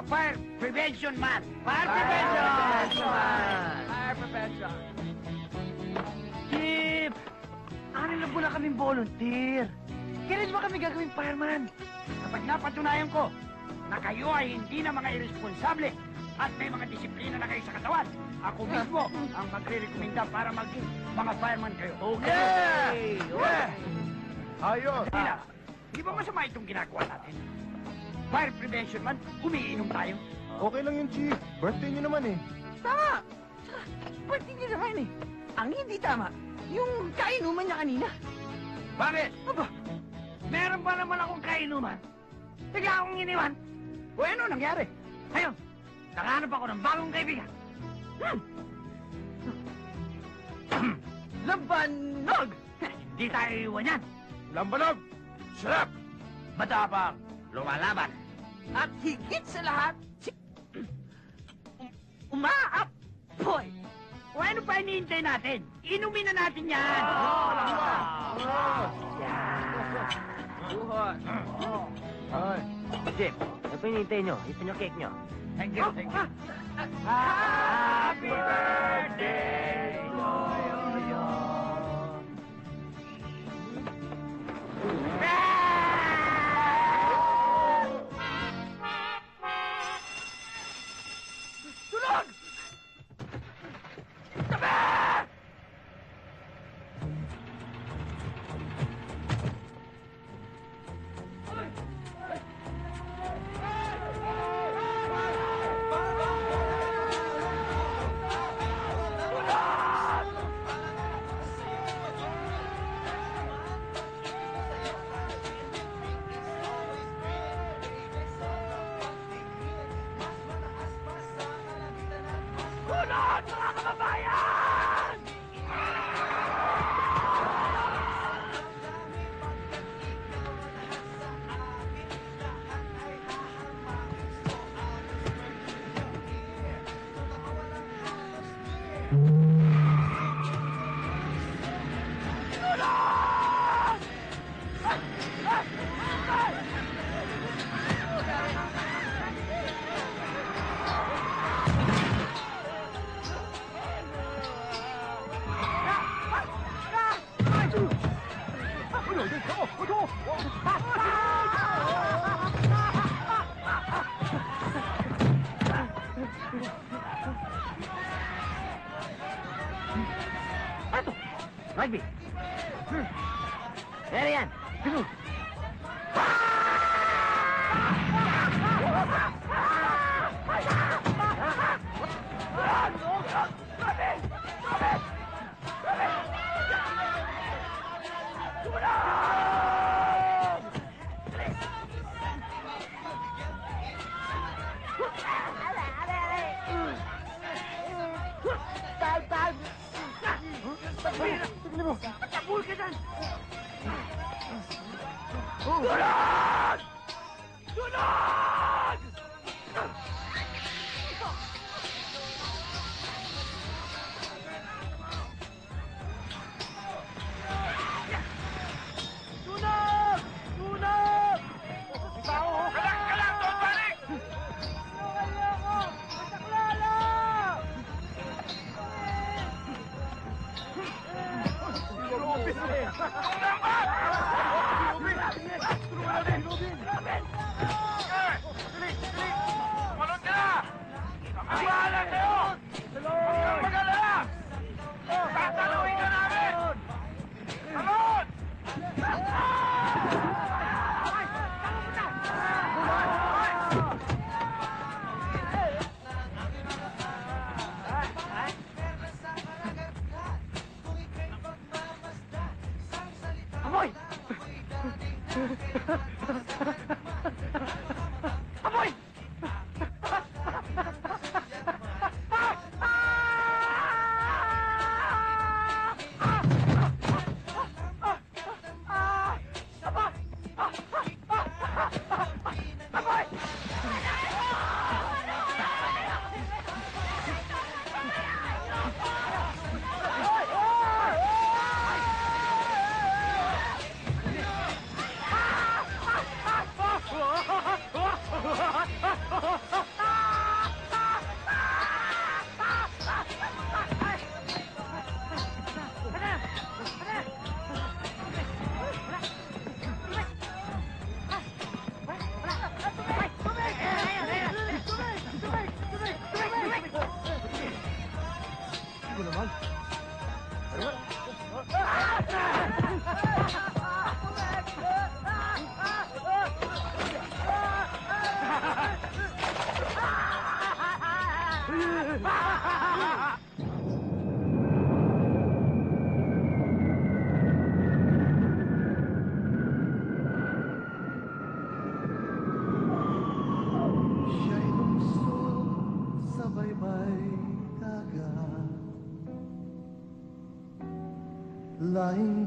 Sa Fire Prevention Month. Fire Prevention! Fire Prevention! Chief! Ano na na kaming volunteer? Kailan ba kami gagawing fireman? Kapag napatunayan ko na kayo ay hindi na mga irresponsable at may mga disiplina na kayo sa katawan, ako mismo ang magre-recommenda para maging mga fireman kayo. Okay! Yeah! Ayos! Tila, di ba masama itong ginagawa natin? Fire Prevention Month, umiinom tayo. Okay lang yun, Chief. Birthday niyo naman eh. Tama! Tsaka, pwede niya naman eh. Ang hindi tama, yung kainuman niya kanina. Bakit? Aba, meron pa naman akong kainuman. Bigla akong iniwan. O ano nangyari? Ayun, nakahanap ako ng bagong kaibigan. Hmm. Labanog! Hindi tayo iwan yan. Lambanog! Sarap! Matapang! Lumalaban! At higit sa lahat, si... Um, umaapoy! O ano pa hinihintay natin? Inumin na natin yan! Buhon. Ay. Jim, ano pa hinihintay nyo? Ito yung cake nyo. Thank you, thank you. Happy birthday to you.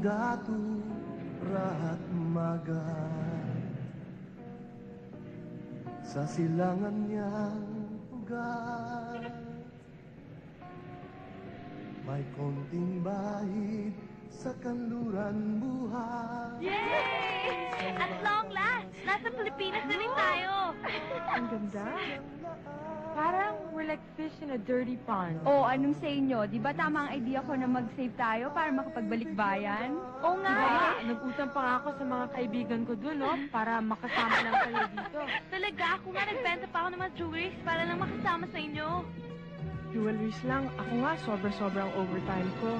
Datu rahat magat Sa silangan niyang ugat May konting bahid sa kanluran buhay Yay! At long last, nasa Pilipinas na rin tayo. Ang ganda. Parang we're like fish in a dirty pond. O, anong sa inyo? Di ba tama ang idea ko na mag-save tayo para makapagbalik bayan? Oo nga Diba? eh. Nag-utang pa nga ako sa mga kaibigan ko dun, no? Para makasama lang kayo dito. Talaga, ako nga nagbenta pa ako ng mga jewelries para lang makasama sa inyo. Jewelries lang. Ako nga, sobra-sobrang overtime ko.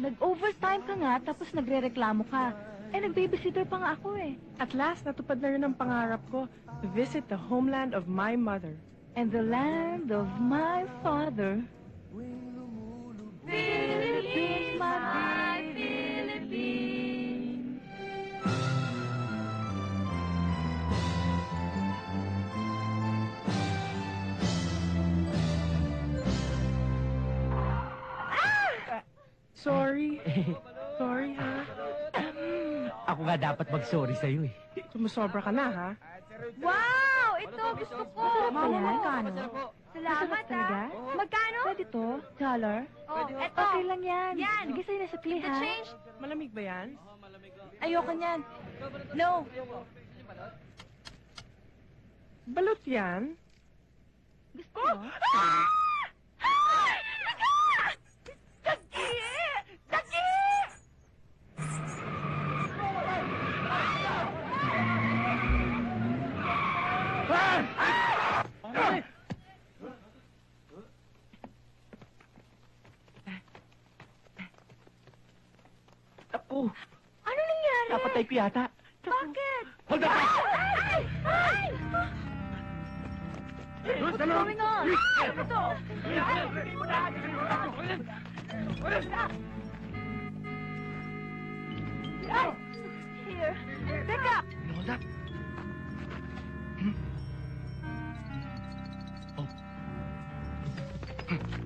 Nag-overtime ka nga, tapos nagre-reklamo ka. Eh, nag-babysitter pa nga ako eh. At last, natupad na rin ang pangarap ko to visit the homeland of my mother. And the land of my father. Philippines, my Philippines. Sorry. Sorry, ha? Ako nga dapat mag-sorry sa'yo eh. Sumusobra ka na, ha? Wow! Gusto ko. Mama, magkano? Salamat, talaga? ah. Magkano? Pwede to? Dollar? Oh, eto. Okay lang yan. Yan. Sige sa'yo na The ha? change. Malamig ba yan? Ayoko niyan. No. Balot yan? Gusto mo? Ko yata. Bakit? Hold up! Ay! Ay! What's going on? Ano to? Ay! Here. Teka! Hold up. Hoy!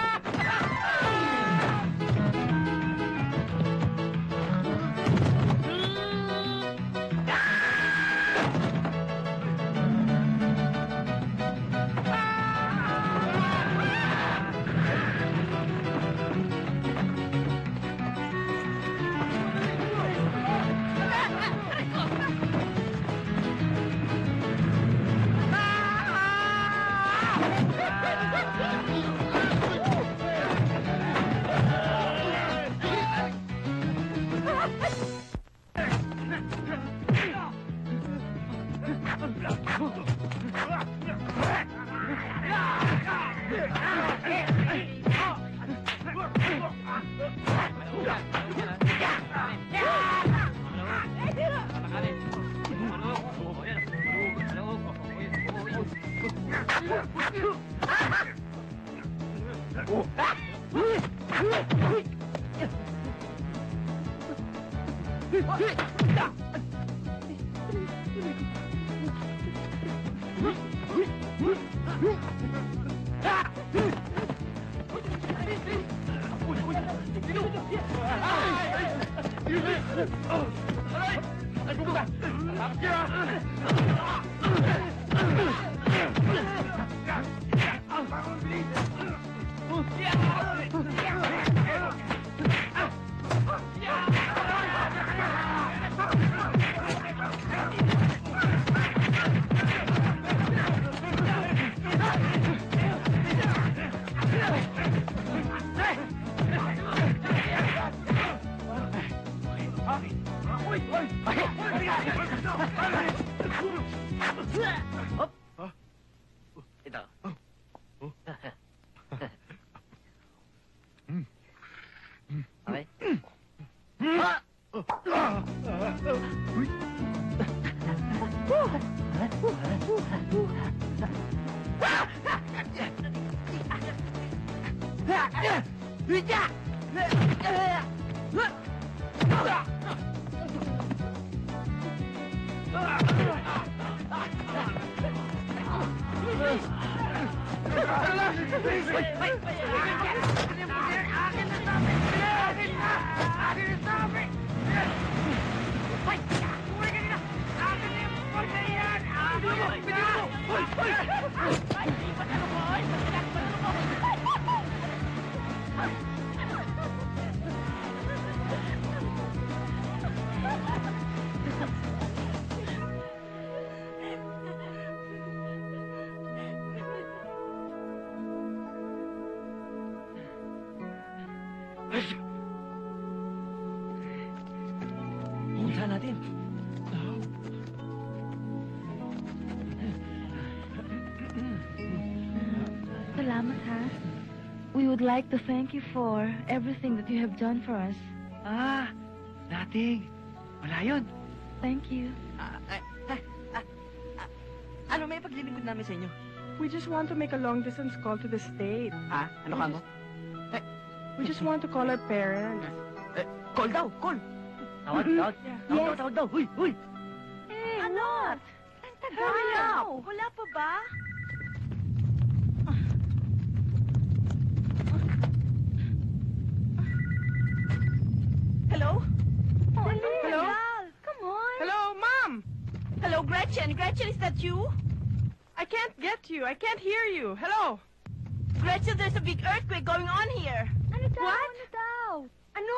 would like to thank you for everything that you have done for us. Ah, nating. Wala yun. Thank you. Ano may paglilingkod namin sa inyo? We just want to make a long distance call to the state. Ha? Ano ka mo? We just want to call our parents. Call daw, call. Tawag, tawag. Yeah. Tawag daw, tawag daw. Huy, huy. Hey, Ano? what? Ang tagal na. Wala pa ba? Hello? Dali. Hello? Val, Come on. Hello, Mom! Hello, Gretchen. Gretchen, is that you? I can't get you. I can't hear you. Hello? Gretchen, there's a big earthquake going on here. Ano daw? What? Ano daw? Ano?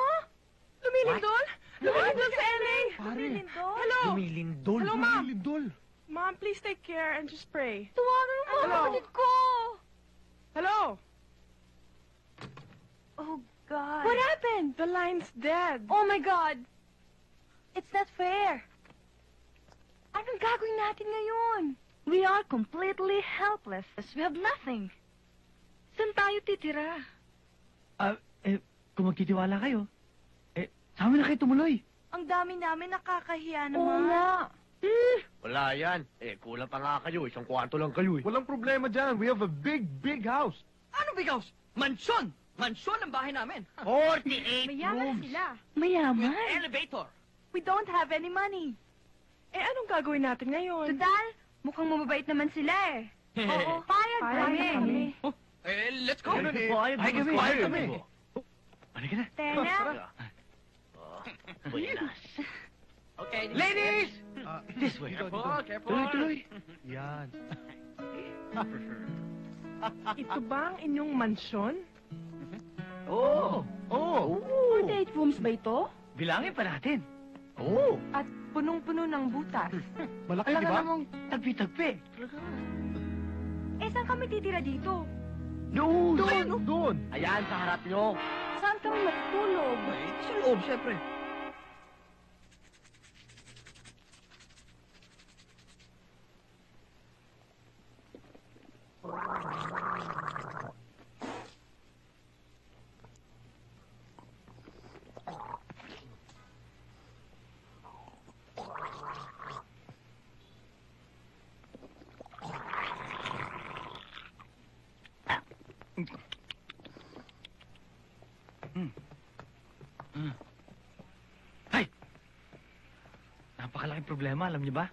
Lumilindol? Lumilindol sa LA? Lumilindol? Hello? Lumilindol. Hello, Ma'am. Lumilindol. Mom, please take care and just pray. Tuwagan mo ang Hello? kapatid ko. Hello? Oh, God. What happened? The line's dead. Oh, my God. It's not fair. Anong gagawin natin ngayon? We are completely helpless. We have nothing. Saan tayo titira? Ah, eh, kung magtitiwala kayo, eh, sa amin na kayo tumuloy. Ang dami namin nakakahiya Oo naman. nga. Wala yan. Eh, kulang pa nga kayo. Isang kwarto lang kayo eh. Walang problema dyan. We have a big, big house. Ano big house? Mansyon! Mansyon ang bahay namin. 48 Mayaman sila. Mayaman. Elevator. We don't have any money. Eh, anong gagawin natin ngayon? Total, mukhang mababait naman sila eh. Oo, payag Payag kami. kami. Eh, let's go. Ganun eh. Ay, kami, bayad kami. kami. Halika na. Tena, Buenas. Okay. Ladies! Ah, This way. dito, dito. Careful, careful. Tuloy, tuloy. Yan. Ito ba ang inyong mansyon? Oo. Oo. Oh. Four date rooms ba ito? Bilangin pa natin. Oo. At punong-puno ng butas. Malaki, di Alam ba? namang tagpi-tagpi. Eh, saan kami titira dito? Doon! Doon! Doon! Ayan, sa harap nyo. Saan kami matutulog? Eh, sa loob, syempre. Malaking problema, alam niyo ba?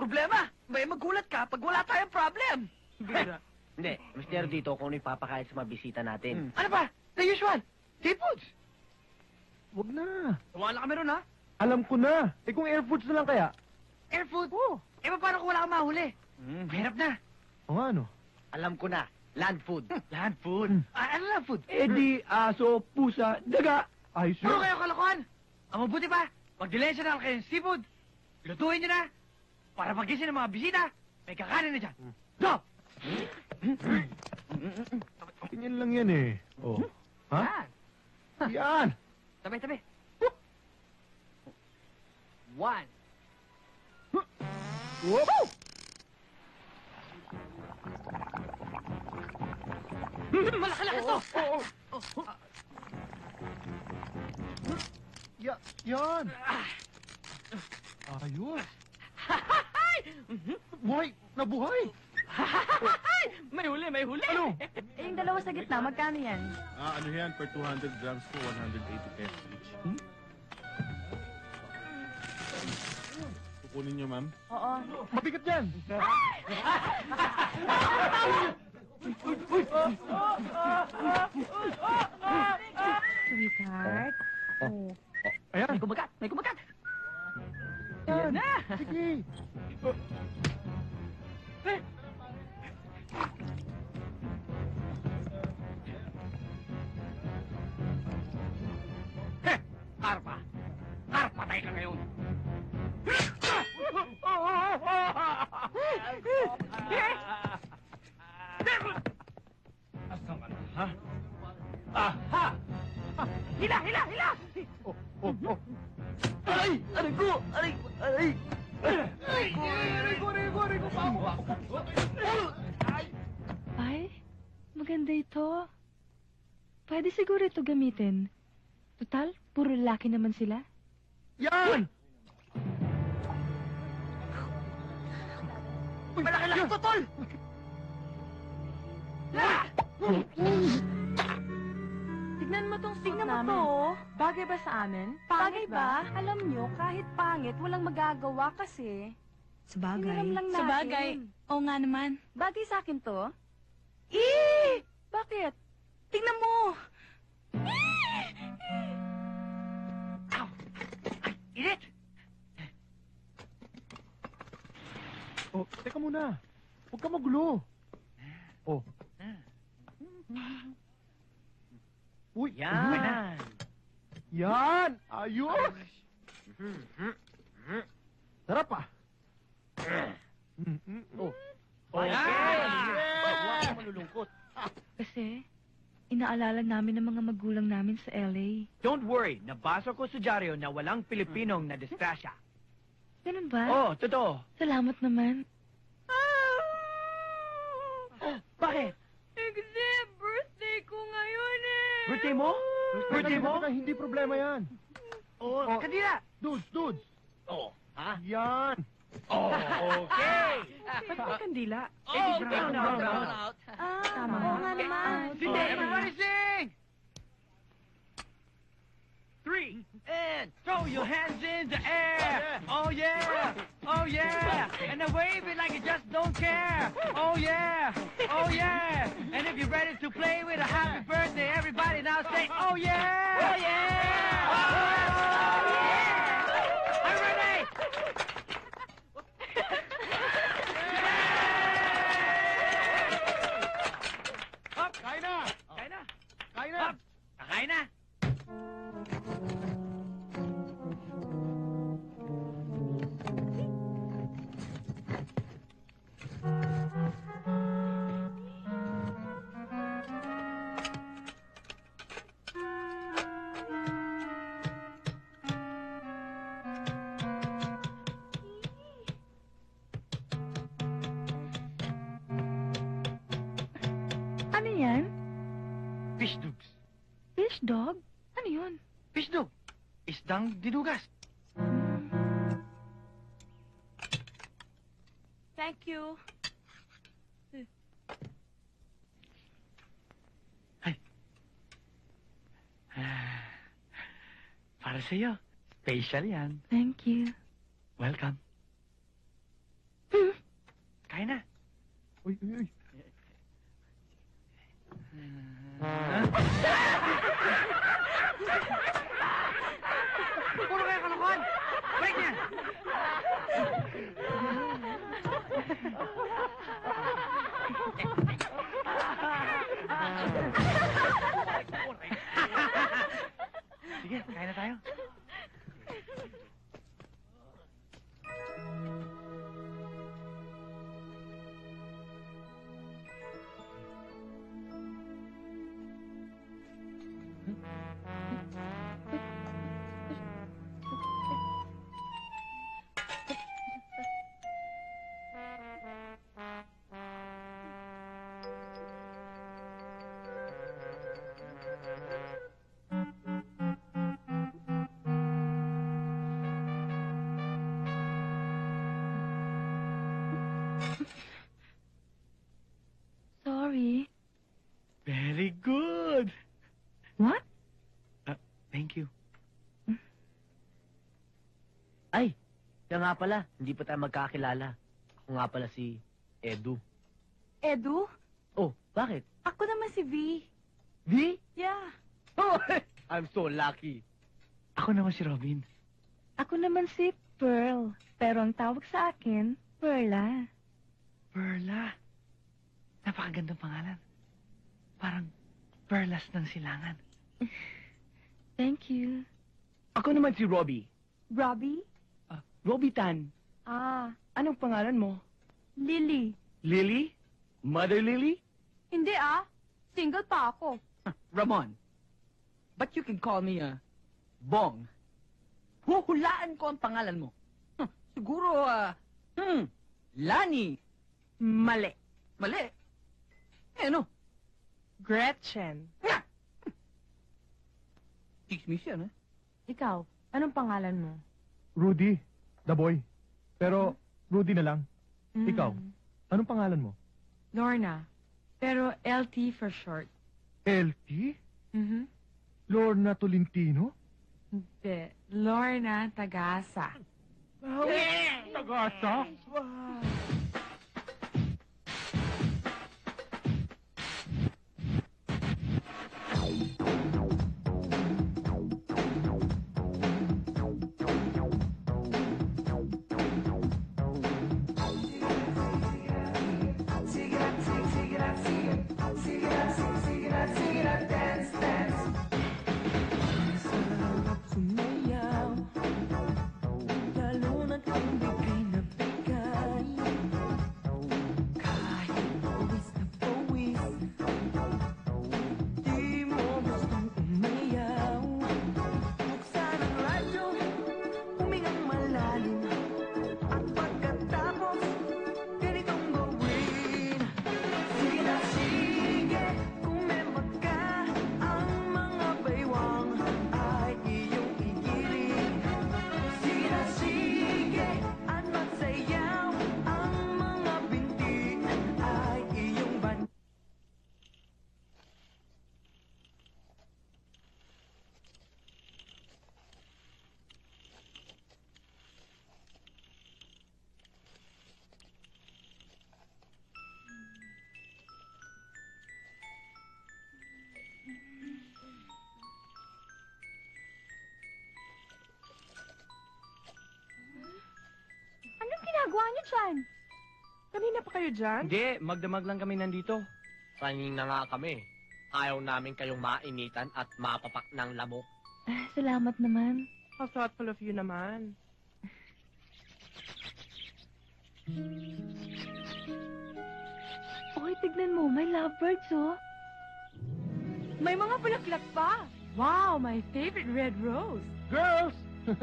Problema! May magulat ka pag wala tayong problem! Hindi, Mr. dito kung ano ipapakain sa mga bisita natin. Ano ba? The usual! Seafoods! Wag na. Wala kami ron, ha? Alam ko na. Eh kung air foods na lang kaya? Air food! Oh. Eh, paano kung wala kang mahuli? Mahirap na. O nga ano? Alam ko na, land food. Land food. Ah, ano lang food? Eh di, aso, pusa, daga. Ayos Puro yun. kayo kalokohan! Ang mabuti pa, magdilensya na lang kayo ng seafood. Lutuin nyo na. Para pagising ng mga bisita, may kakanin na dyan. Go! Ganyan lang yan eh. Oh. Ha? Yan. Tabi, tabi. One. Whoop. Malaki-lakas to! Ya, yan. Ayos. Buhay! Nabuhay! May huli, may huli! Ano? Eh, yung dalawa sa gitna, magkano yan? Ah, ano yan? Per 200 grams po, 180 pesos each. Hmm? Kukunin nyo, ma'am. Oo. Mabigat yan! Sweetheart. Oh. Ayan. May kumagat, may kumagat! Yan. na! Sige. Heh! Arpa! Arpa tayo ka ngayon! Asan ka na, ha? Aha! Hila, hila, hila! Oh, oh, oh. Aray! Aray ko! Aray! Aray! Aray ko! Aray ko! Aray ko! Aray ko! Aray Ay, maganda ito. Pwede siguro ito gamitin. Total, puro lalaki naman sila. Yan! Malaki-laki to, tol! Tignan mo tong suit Tignan mo namin. to. Bagay ba sa amin? Bagay ba? Alam nyo, kahit pangit, walang magagawa kasi. Sa Hiniram lang natin. Sa bagay. Oo nga naman. Bagay sa akin to. Eh! Bakit? Tignan mo! Init! Oh, teka muna. Huwag ka magulo. Oh. Uy, Yan! Yan! Ayos! Sarap ah. Mm, mm, oh. Okay! Yan! Huwag ka malulungkot. Kasi, inaalala namin ng mga magulang namin sa LA. Don't worry, nabasa ko sa dyaryo na walang Pilipinong na disgrasya. Ganun ba? Oh, totoo. Salamat naman. Oh, bakit? Eh, kasi birthday ko ngayon. Birthday mo? Birthday mo? hindi problema yan. Oh, Oh. kanina! Dudes, dudes. Oh. Ha? Yan. Oh, okay. Ba't may kandila? Oh, brown out, brown out. Ah, Tama. oo nga naman. Hindi, everybody sing! Three, and throw your hands in the air! Oh yeah! Oh yeah! And then wave it like you just don't care! Oh yeah! Oh yeah! And if you're ready to play with a happy birthday, everybody now say, oh yeah! Oh yeah! Oh yeah! I'm ready! Up! Kain na! Kain na! Dinugas. Thank you. Para sa'yo. Special yan. Thank you. Welcome. Kain na. Uy, uy, uy. Puro kayo kalokohan! Balik niyan! Sige, kain na tayo. Siya nga pala. Hindi pa tayo magkakilala. Ako nga pala si Edu. Edu? Oh, bakit? Ako naman si V. V? Yeah. Oh, I'm so lucky. Ako naman si Robin. Ako naman si Pearl. Pero ang tawag sa akin, Perla. Perla. Napakagandang pangalan. Parang perlas ng silangan. Thank you. Ako naman si Robbie. Robbie? Robbie Tan. Ah, Anong pangalan mo? Lily. Lily? Mother Lily? Hindi ah. Single pa ako. Ramon. But you can call me, uh, Bong. Huhulaan ko ang pangalan mo. Huh, siguro, ah, hmm, Lani. Mali. Mali. Eh, ano? Gretchen. Chismis yan, eh. Ikaw, anong pangalan mo? Rudy, the boy. Pero, Rudy na lang. Mm. Ikaw? Anong pangalan mo? Lorna. Pero LT for short. LT? Mhm. Lorna Tolentino? Hindi. Lorna Tagasa. Tagasa? Sumayaw dyan? Kanina pa kayo dyan? Hindi, magdamag lang kami nandito. Sanging na nga kami. Ayaw namin kayong mainitan at mapapak ng lamok. Ah, salamat naman. How thoughtful of you naman. Okay, tignan mo. May lovebirds, oh. May mga bulaklak pa. Wow, my favorite red rose. Girls!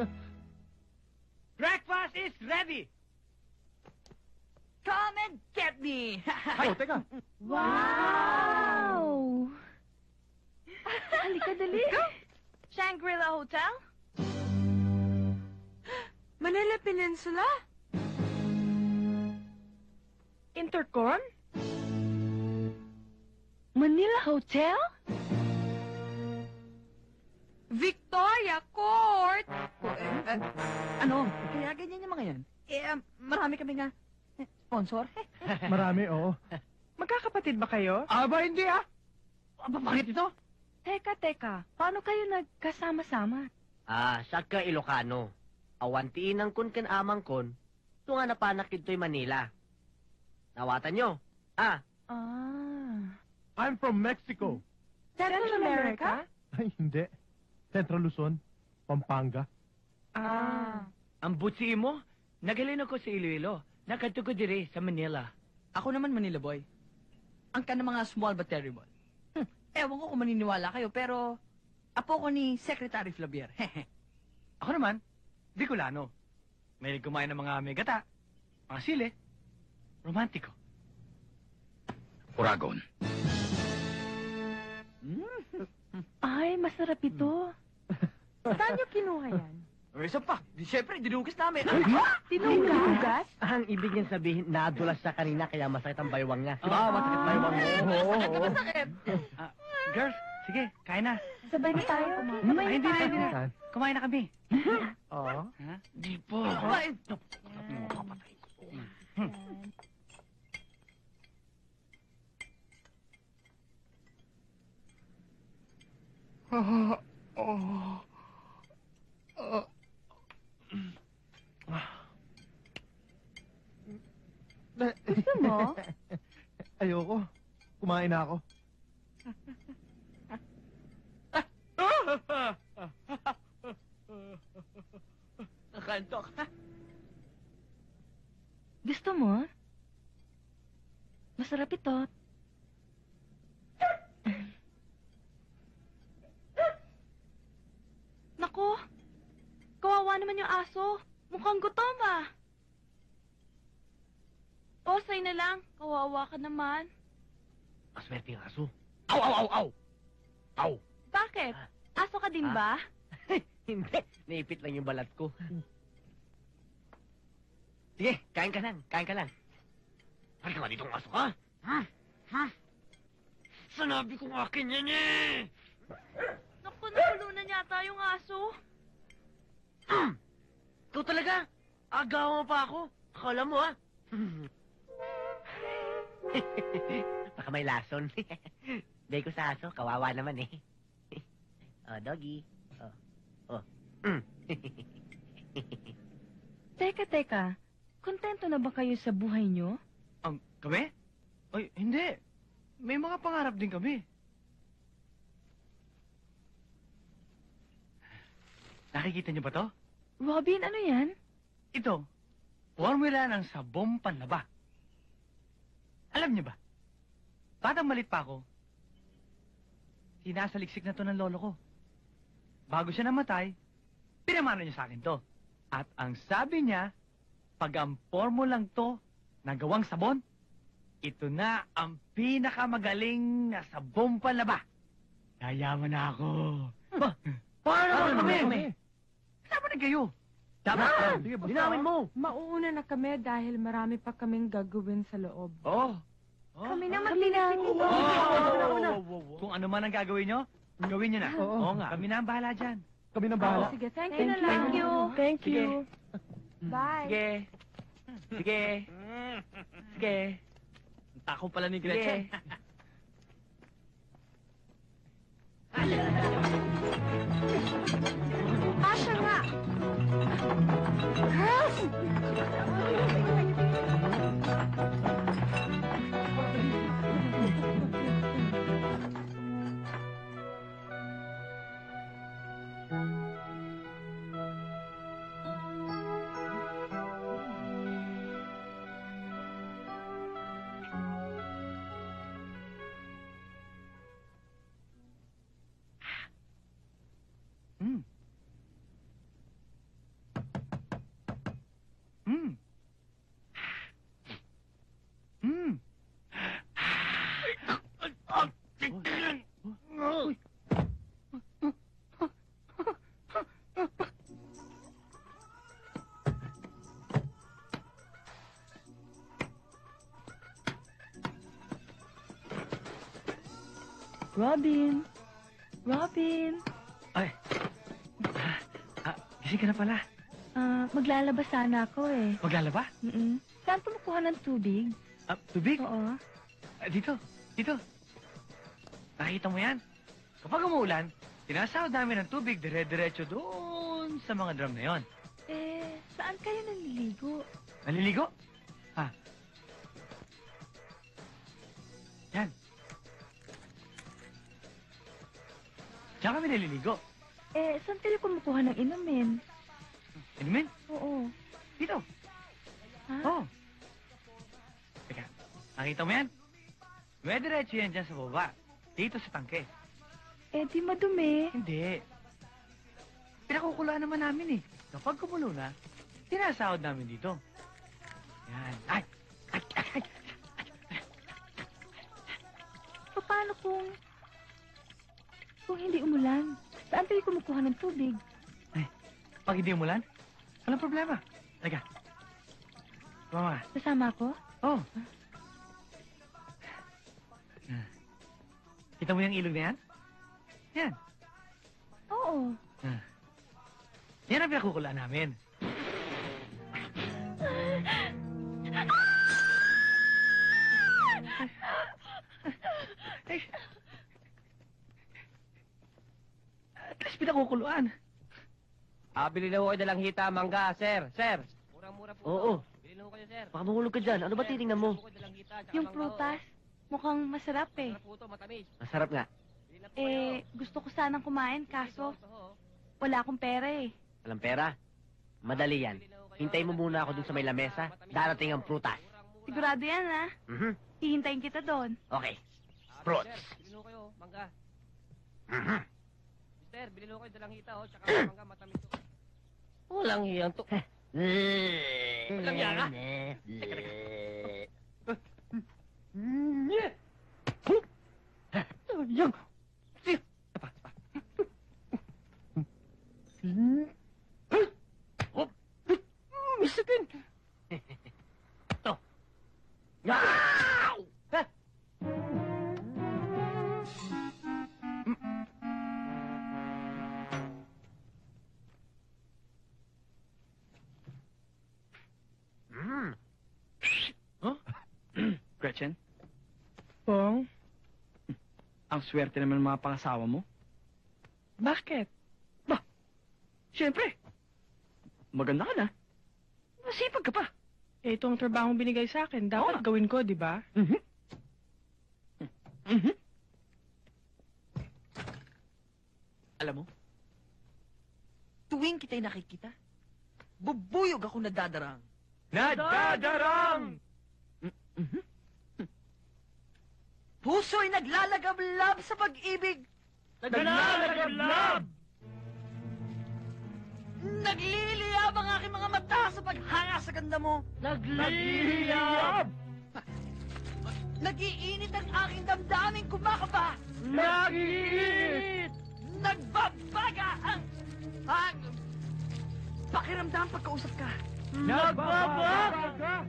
Breakfast is ready! Come and get me! Oh, teka. Wow! Halika, dali. Shangri-La Hotel? Manila Peninsula? Intercon? Manila Hotel? Victoria Court! O eh, ano, kaya ganyan yung mga yan. Eh, um, marami kami nga eh, sponsor. Marami, oo. Magkakapatid ba kayo? Aba, hindi ah. Aba, bakit ito? Teka, teka. Paano kayo nagkasama-sama? Ah, siya ka Ilocano. Awantiin ang kun kan amang kon. Tunga na panak ito'y Manila. Nawatan nyo. Ah, Ah. I'm from Mexico. Central America? Ay, hindi. Central Luzon, Pampanga. Ah. Ang butsi mo, nagalin ako sa Iloilo. Nakadto ko dire sa Manila. Ako naman Manila boy. Ang ka ng mga small but terrible. Hm, ewan ko kung maniniwala kayo, pero apo ko ni Secretary Flavier. Ako naman, Bicolano. May kumain ng mga megata, mga sili, romantiko. Uragon. Ay, masarap ito. Saan niyo kinuha yan? O, isa pa. Di, syempre, dinugas namin. Tinugas? ang ibig niyang sabihin, nadulas siya kanina kaya masakit ang baywang niya. Di ba masakit baywang mo? Oo, Masakit na masakit. Ah, girls, sige, kain na. Sabay na tayo. Ay, hindi na, hindi na. Kumain na kami. Oo. Ha? Di po. Kumain. Gusto mo? Ayoko. Kumain na ako. Nakantok. Gusto mo? Masarap ito. Nako! Kawawa naman yung aso. Mukhang gutom ah. O, sa'yo na lang. Kawawa ka naman. Maswerte yung aso. Aw, aw, aw, aw! Aw! Bakit? Aso ka din Ah. ba? Hindi, naipit lang yung balat ko. Sige, kain ka lang, kain ka lang. Halika nga dito ang aso ka! Ha? Ha? Sanabi ko akin yan eh! Naku, napulunan yata yung aso. Ikaw talaga? Agaw mo pa ako? Akala mo ah. Baka may lason. Day ko sa aso, kawawa naman eh. oh, doggy. Oh. Oh. Mm. Teka, teka. Kontento na ba kayo sa buhay nyo? Um, kami? Ay, hindi. May mga pangarap din kami. Nakikita niyo ba to? Robin, ano yan? Ito, formula ng sabong panlaba. Alam niyo ba? Batang malit pa ako, sinasaliksik na to ng lolo ko. Bago siya namatay, pinamano niya sa akin to. At ang sabi niya, pag ang formulang to nagawang sabon, ito na ang pinakamagaling na sabong panlaba. Yayaman na ako. Ba, paano Ano naman naman kami? Kasama na kayo. Dapat Ah! Sige, basta. Dinawin mo. Mauuna na kami dahil marami pa kaming gagawin sa loob. Oh. oh. Kami na Kami na. Kung ano man ang gagawin nyo, gawin nyo na. Oo. nga. Kami na ang bahala dyan. Kami na bahala. Sige, thank, Thank you na lang. Thank you. Thank Sige. Bye. Sige. Sige. Sige. Ang Tako pala ni Sige. Gretchen. Asha nga! Mm. Robin. Robin. Ay. Ah, gising ka na pala. Ah, maglalaba sana ako eh. Maglalaba? Mm-mm. Saan pa makuha ng tubig? Ah, tubig? Oo. Ah, dito, dito. Nakita mo yan? Kapag umuulan, tinasahod namin ng tubig dire-diretso doon sa mga drum na yon. Eh, saan kayo naliligo? Naliligo? Diyan kami naliligo. Eh, saan kayo kumukuha ng inumin? Inumin? Oo. Dito. Ha? Oo. Teka, nakita mo yan? May diretso yan dyan sa baba. Dito sa tangke. Eh, di madumi. Hindi. Pinakukulaan naman namin eh. Kapag kumulo na, tinasahod namin dito. Yan. Ay! Ay! Ay! ay. Paano kung... kung hindi umulan? Saan kayo kumukuha ng tubig? Pag hindi umulan, walang problema. Teka. Mama. Kasama ako? Oh. Kita mo yung ilog na yan? Yan. Oo. Yan ang pinakukulaan namin. Ay. At least pinakukuluan. Ah, bili na ho kayo dalang hita, mangga, sir. Sir. Murang-mura po. Oo. Bili na ho kayo, sir. Baka mahulog ka dyan. Ano ba titingnan mo? Yung prutas, mukhang masarap eh. Masarap nga. Eh, gusto ko sanang kumain, kaso wala akong pera eh. Walang pera. Madali yan. Hintayin mo muna ako dun sa may lamesa. Darating ang prutas. Sigurado yan ha. Mhm. Hihintayin kita doon. Okay. Fruits. Bili ho kayo, mangga. Mhm. Mister, bili ho kayo dalang hita, oh, tsaka mangga matamis. oh. Walang iyang to. Walang iya ka? Yung. Misipin. To. Mm. Gretchen, Bong? ang swerte naman ng mga pangasawa mo. Bakit? Siyempre. Maganda ka na. Masipag ka pa. Eh, ito ang trabaho binigay sa akin. Dapat Oo. gawin ko, di ba? Mhm. Mhm. Alam mo, tuwing kita'y nakikita, bubuyog ako nadadarang. Nadadarang! Mhm. Puso'y naglalagablab sa pag-ibig. Naglalagablab! Nagliliyab ang aking mga mata sa paghanga sa ganda mo. Nagliliyab! Nagiinit ang aking damdaming kumakaba. Nagiinit! Nagbabaga ang... ang... Pakiramdam pagkausap ka. Nagbabaga!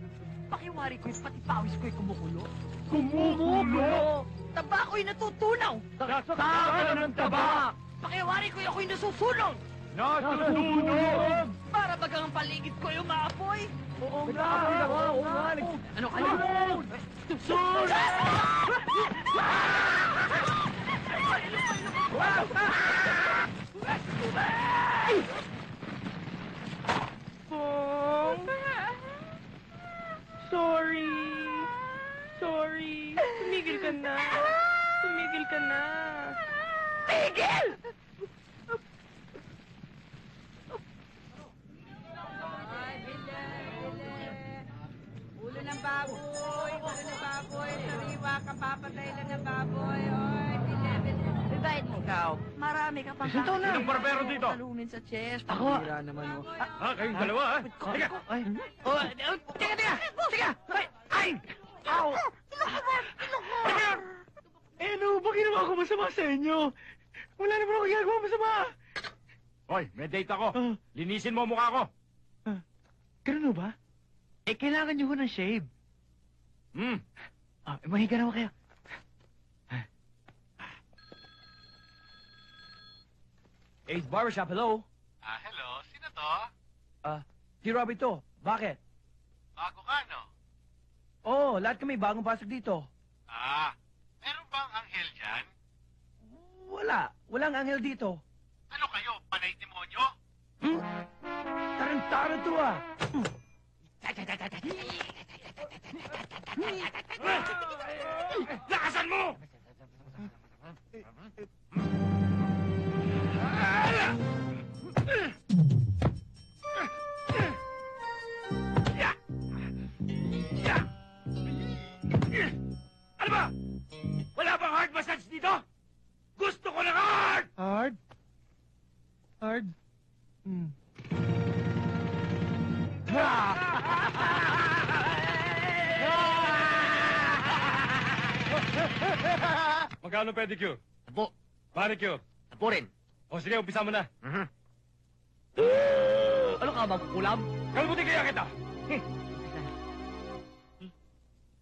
Pakiwari ko'y pati pawis ko'y kumukulo. Kumukulo! Taba ko'y natutunaw. Sasaka ng taba! Pakiwari ko'y ako'y nasusunog. Nasusunog! Para bagang ang paligid ko'y umaapoy. Oo nga! Oo nga! Ano kayo? Sunog! Bong? Sorry. Sorry. Tumigil ka na. Tumigil ka na. Tigil! Ulo ng baboy, ulo ng baboy, sariwa, kapapatay lang ng baboy, oy, bili, bili. Ibait mo. Ikaw, marami ka pang taon na. Sinong barbero dito? Talunin sa chest. Ako. Pambira naman, oh. Ah, kayong dalawa, ha? Teka, Ay, Oh, oh, teka, teka! Teka! Ay! Ay! Ow! eh ano ba ginawa ko masama sa inyo? Wala naman ako ginagawa masama. Hoy, may date ako. Ah, Linisin mo ang mukha ko. ganun ho ba? Eh, kailangan nyo ho ng shave. Hmm. Ah, eh, mahiga naman kayo. Ace Barbershop, hello? Ah, hello. Sino to? Si Robbie to. Bakit? Bago ka, no? Lahat kami bagong pasok dito. Ah, meron bang anghel dyan? Wala. Walang anghel dito. Ano kayo, panay demonyo? Tarantado to ah. Lakasan mo! Ano ba? Wala bang hard massage dito? Gusto ko ng hard! Hard? Hard? Hmm. Magkano pedicure? Apo, Manicure? apo rin. O sige, umpisa mo na. Mhm. Ano ka, magkulam? Kalbutin kaya kita!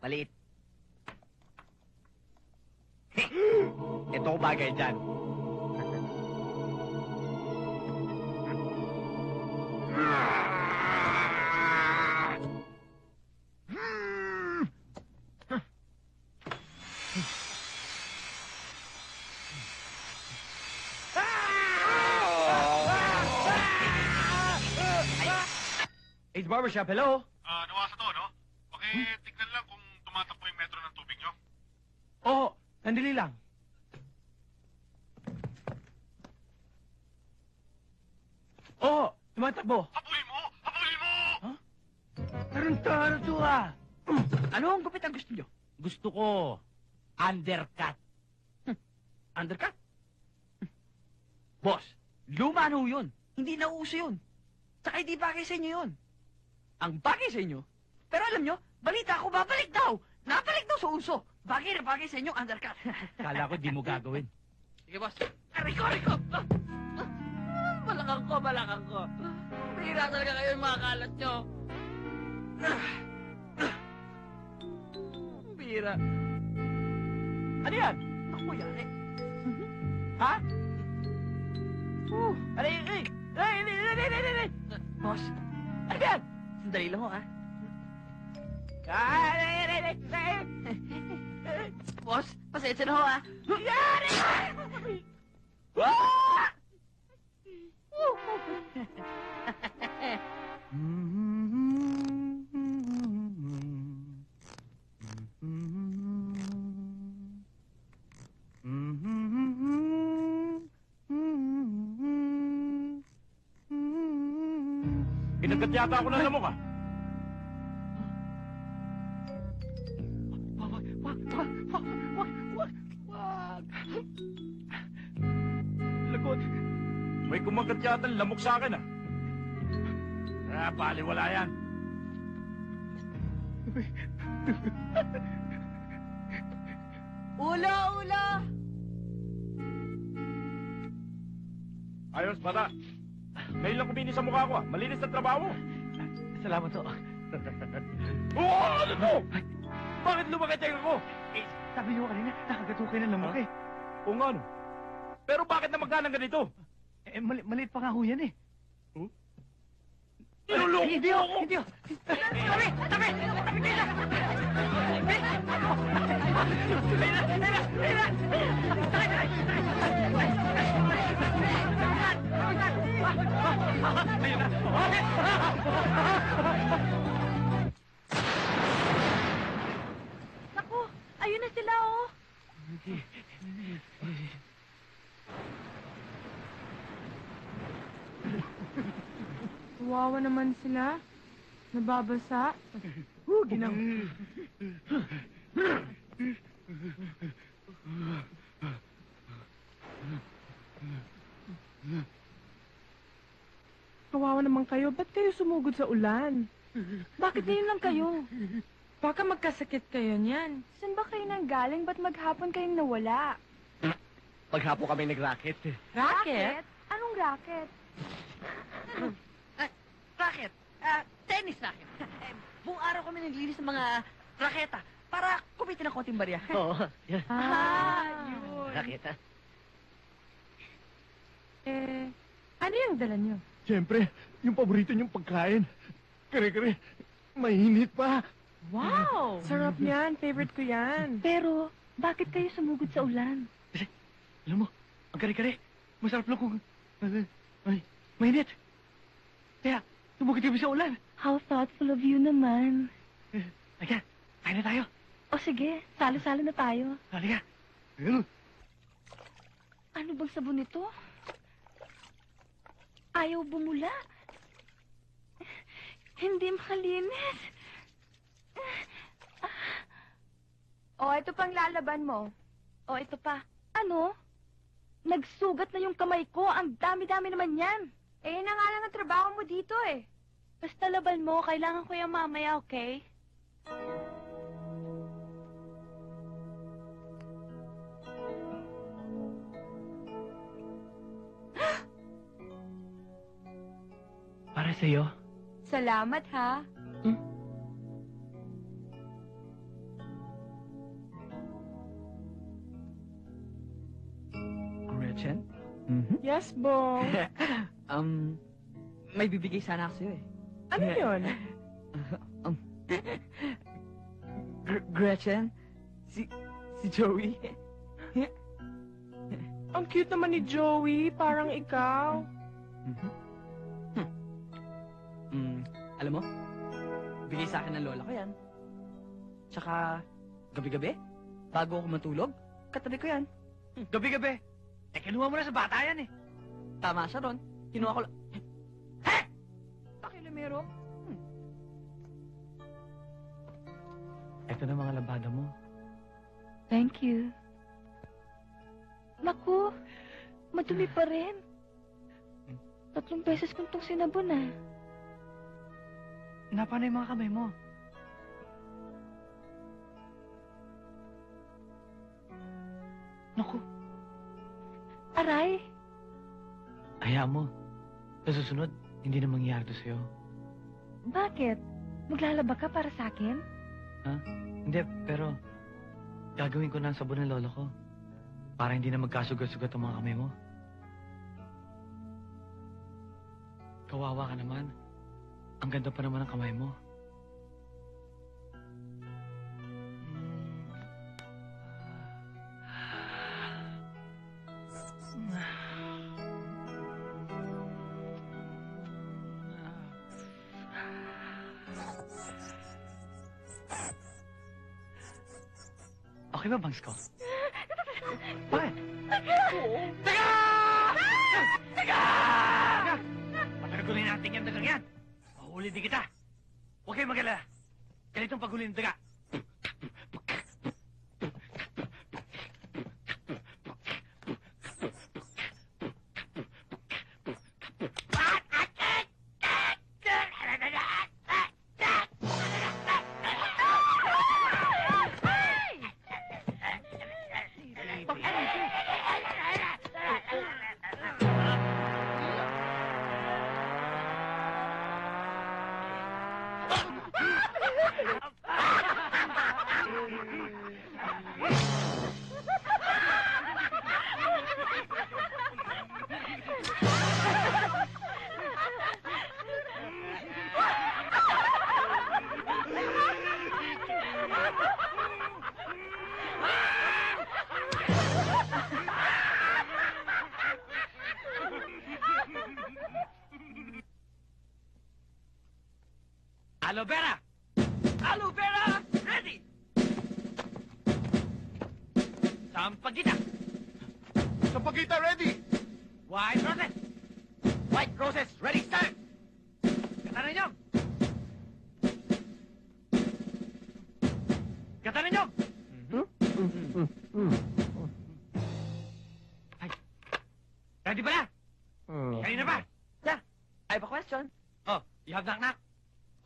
Maliit. Ito ko bagay dyan. Ace Barbershop, hello? Ah, nawasa to, no? Pakitignan lang kung tumatakbo yung metro ng tubig nyo. Oo, sandali lang. Oo, tumatakbo. Habulin mo! Habulin mo! Tarantado to ah. Ano ang gupit ang gusto nyo? Gusto ko, undercut. Undercut? Boss, luma na yun. Hindi na uso yun. Tsaka hindi bagay sa inyo yun. Ang bagay sa inyo, pero alam nyo, balita ko babalik daw. Nabalik daw sa uso. Bagay na bagay sa inyo, undercut. Kala ko di mo gagawin. Sige, boss. Aray ko, aray ko! Ah, ah, Balakang ko, balakang ko. Mahira talaga kayo yung mga kalat nyo. Ah, ah. Bira. Ano yan? Ako yan eh. Ha? Uh, aray, aray! Aray, aray, aray, aray, aray, aray! Boss, ano yan? Sandali lang ho, ha? Ah, Aray, aray, aray, aray! Boss, pasensya na ho! Ah! Pinagat yata ako ng lamok, ah. Kumagat yata lamok sa akin, ah. Ah, wala yan. Ulo, ulo! Ayos, bata. Ngayon lang kuminis sa mukha ko, ah. Malinis ang trabaho. Salamat to. Oo, ano to? Bakit lumakit yung ako? Eh, sabi niyo kanina, nakagatukay ng lamok eh. Oo nga, no. Pero bakit na magkanang ganito? Eh, mali maliit pa nga ho yan eh. Niluloko Hindi mo ho, ako! hindi ho. Tabi, tabi, tabi kayo. Naku, ayun na sila, oh. Wawa naman sila. Nababasa. Uh, ginang. Kawawa naman kayo. Ba't kayo sumugod sa ulan? Bakit ngayon lang kayo? Baka magkasakit kayo niyan. Saan ba kayo nang galing? Ba't maghapon kayong nawala? Paghapo kami nag-racket. Racket? Anong racket? Racket. Ah, tennis racket. Eh, buong araw kami naglinis ng mga raketa para kumitin ng konting barya. Oo. yun. Ah, Racket, ha? Eh, ano yung dala niyo? Siyempre, yung paborito niyong pagkain. Kare-kare, mainit pa. Wow! Sarap niyan. Favorite ko yan. Pero, bakit kayo sumugod sa ulan? Alam mo, ang kare-kare, masarap lang kung... Ay, mainit. Kaya, tumugid kami sa ulan. How thoughtful of you naman. Halika, kain na tayo. O sige, salo-salo na tayo. Halika. Ano bang sabon ito? Ayaw bumula. Hindi makalinis. O, ito pang lalaban mo. O ito pa. Ano? Nagsugat na yung kamay ko. Ang dami-dami naman yan. Eh, yun na nga lang ang trabaho mo dito eh. Basta laban mo, kailangan ko yung mamaya, okay? Para sa'yo. Salamat ha. Gretchen? Yes, Bong. um, may bibigay sana ako sa'yo eh. Ano yun? um, Gr- Gretchen? Si, si Joey? Ang cute naman ni Joey. Parang ikaw. Mm, alam mo, bigay sa akin ng lola ko yan. Tsaka, gabi-gabi, bago ako matulog, katabi ko yan. Gabi-gabi. Eh, kinuha mo na sa bata yan eh. Tama siya ron. Kinuha ko lang. Pakilamero. Ito na mga labada mo. Thank you. Naku, madumi pa rin. Tatlong beses kong itong sinabon ah. Napa na yung mga kamay mo. Naku, Aray, hayaan mo. Sa susunod, hindi na mangyayari to sa'yo. bakit? Maglalaba ka para sa akin? Hindi, pero gagawin ko na ang sabon ng lolo ko. Para hindi na magkasugat-sugat ang mga kamay mo. Kawawa ka naman. Ang ganda pa naman ng kamay mo. Okay Have knock knock?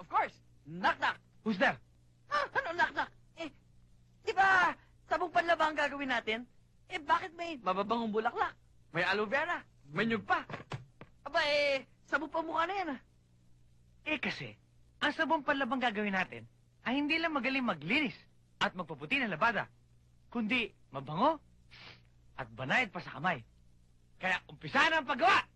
Of course, knock-knock. Who's there? Ah, ano knock-knock? Eh, di ba, sabong panlaba ang gagawin natin? Eh, bakit may mababangong bulaklak? May aloe vera, may nyug pa. Aba eh, sabong pamukha na yan ah. Eh kasi, ang sabong panlabang gagawin natin ay hindi lang magaling maglinis at magpaputi ng labada, kundi mabango at banayad pa sa kamay. Kaya umpisa na ang paggawa!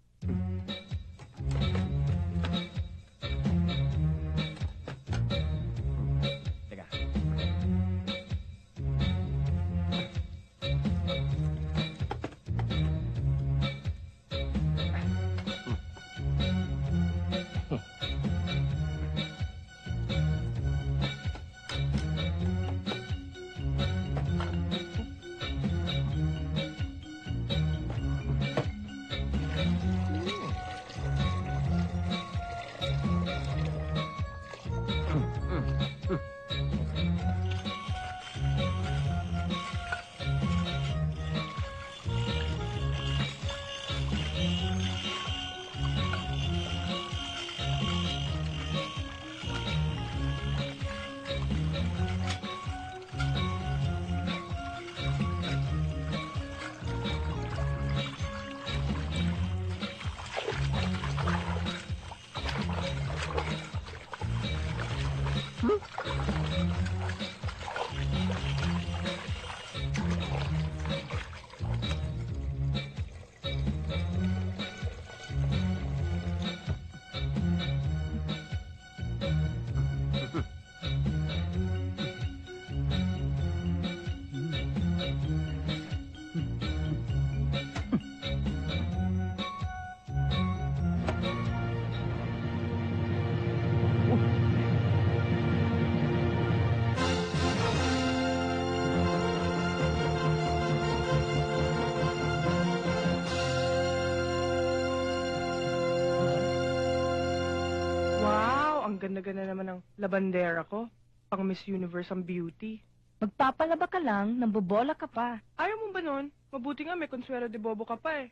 Labandera ko. Pang Miss Universe ang beauty. Magpapalaba ka lang, nambobola ka pa. Ayaw mo ba nun? Mabuti nga may Consuelo de Bobo ka pa eh.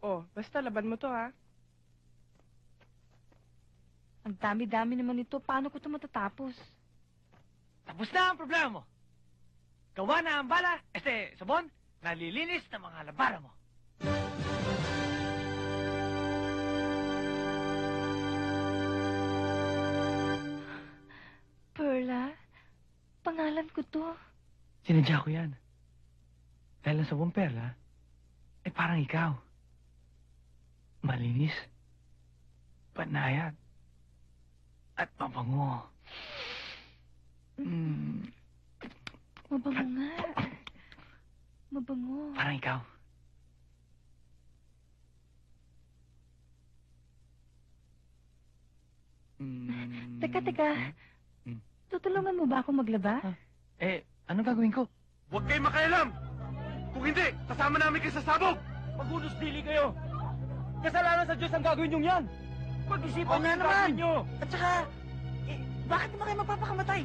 Oh, basta laban mo to ha. Ang dami-dami naman ito. Paano ko ito matatapos? Tapos na ang problema mo. Gawa na ang bala, este, sabon, nalilinis ng mga labara mo. Perla, pangalan ko to. Sinadya ko yan. Dahil ang sabong perla, eh parang ikaw. Malinis, panayat, at mabango. Mm, Mabango nga. Mabango. parang ikaw. Mm, Teka, teka. Mm. Tutulungan mo ba ako maglaba? Eh, anong gagawin ko? Huwag kayong makialam! Kung hindi, kasama namin kayo sa sabog! Magulos dili kayo. Kasalanan sa Diyos ang gagawin niyong yan. Pag-isipan niyo ang naman. gagawin niyo. At saka, eh, bakit naman kayo magpapakamatay?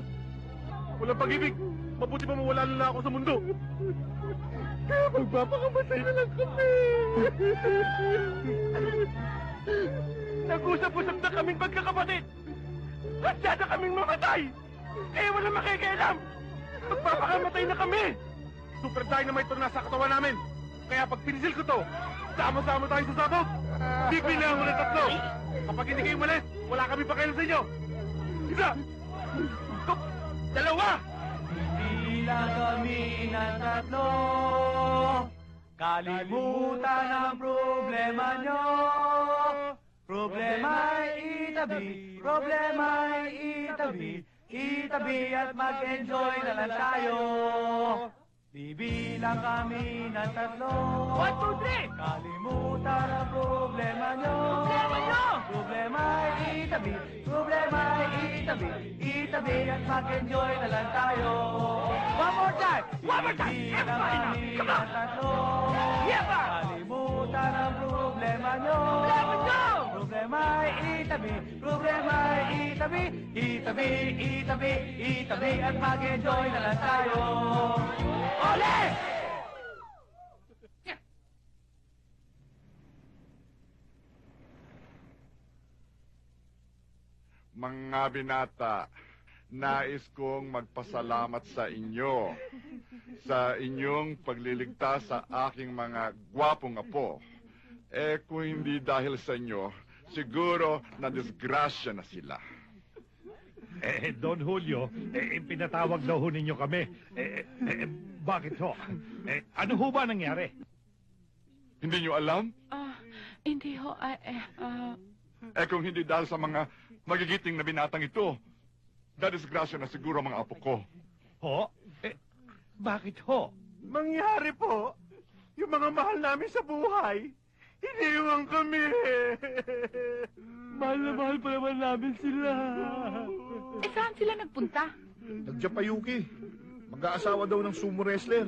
Walang pag-ibig. Mabuti pa mawala na lang ako sa mundo. Kaya magpapakamatay na lang kami. Nag-usap-usap na kaming pagkakapatid. Na kaming mamatay. Eh, wala makikialam. Magpapakamatay na kami. Super dynamite to nasa katawan namin. Kaya pag pinisil ko to, sama-sama tayo sa sabog. Bibilang mo ng tatlo. Kapag hindi kayo umalis, wala kami pakialam sa inyo. Isa! Tuk- Dalawa! Bilang kami na tatlo, kalimutan ang problema nyo. Problema'y itabi, problema'y itabi, itabi at mag-enjoy na lang tayo. Bibilang kami ng tatlo. One, two, three! Kalimutan ang problema nyo. Problema nyo! Problema'y itabi, problema'y itabi, itabi at mag-enjoy na lang tayo. One more time! One more time! Bibilang kami ng tatlo. Kalimutan ang problema nyo. Problema nyo! Problema'y itabi, problema'y itabi, itabi, itabi, itabi at mag-enjoy na lang tayo. Ole! Mga binata, nais kong magpasalamat sa inyo sa inyong pagliligtas sa aking mga gwapong apo. Eh kung hindi dahil sa inyo, siguro na disgrasya na sila. Eh, Don Julio, eh, pinatawag daw ho ninyo kami. Eh, eh, bakit ho? Eh, ano ho ba nangyari? Hindi nyo alam? Ah, hindi ho, ah, eh, ah, Eh kung hindi dahil sa mga magigiting na binatang ito, dadisgrasya na siguro ang mga apo ko. Ho? Eh, bakit ho? Mangyari po, yung mga mahal namin sa buhay, iniwan kami. mahal na mahal pa naman namin sila. eh saan sila nagpunta? Nagjapayuki. Mag-aasawa daw ng sumo wrestler.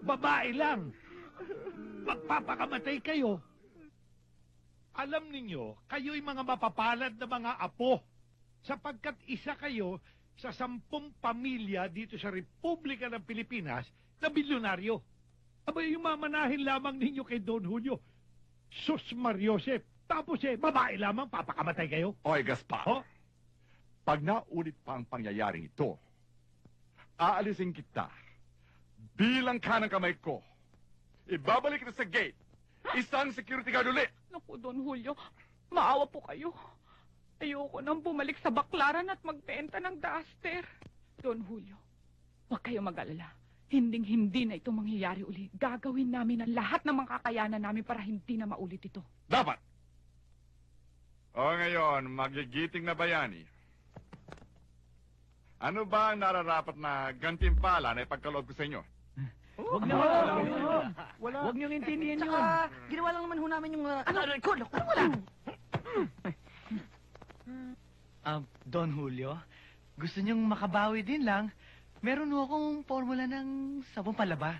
Babae lang. Magpapakamatay kayo. Alam ninyo, kayo'y mga mapapalad na mga apo. Sapagkat isa kayo sa sampung pamilya dito sa Republika ng Pilipinas na bilyonaryo. Abay, yung mamanahin lamang ninyo kay Don Julio. Sus Mariosep. Tapos eh, babae lamang papakamatay kayo. Oy, Gaspar. Ho? Pag naulit pa ang pangyayaring ito, aalisin kita bilang kanang kamay ko. Ibabalik kita sa gate. Isang security guard ulit. Naku, Don Julio, maawa po kayo. Ayoko nang bumalik sa baklaran at magbenta ng duster. Don Julio, huwag kayo mag-alala. Hinding-hindi na ito mangyayari uli. Gagawin namin ang lahat ng mga kakayanan namin para hindi na maulit ito. Dapat. O ngayon, magigiting na bayani. Ano ba ang nararapat na gantimpala na ipagkaloob ko sa inyo? Huwag na, Wala. wala. Huwag niyong intindihin yun. Tsaka, ginawa lang naman ho namin yung... Uh, ano, ko, wala, wala. Ah, Don Julio, gusto niyong makabawi din lang, meron ho akong formula ng sabong palaba.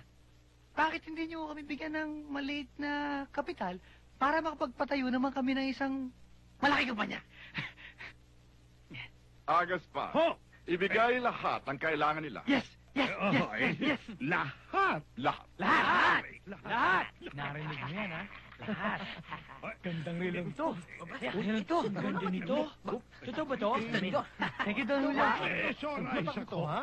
Bakit hindi niyo kami bigyan ng maliit na kapital para makapagpatayo naman kami ng isang malaking kumpanya. Agas pa. Ho! Ibigay lahat ang kailangan nila. Yes! Yes! Yes! Oh, eh, Yes! Lahat! Lahat. Lahat! Lahat! Narinig mo yan, ha? Lahat! Gandang rilong Ito! Yan ito! Ganda nito! Totoo ba to? Thank you, Don Julio. Eh, sorry sa to, ha?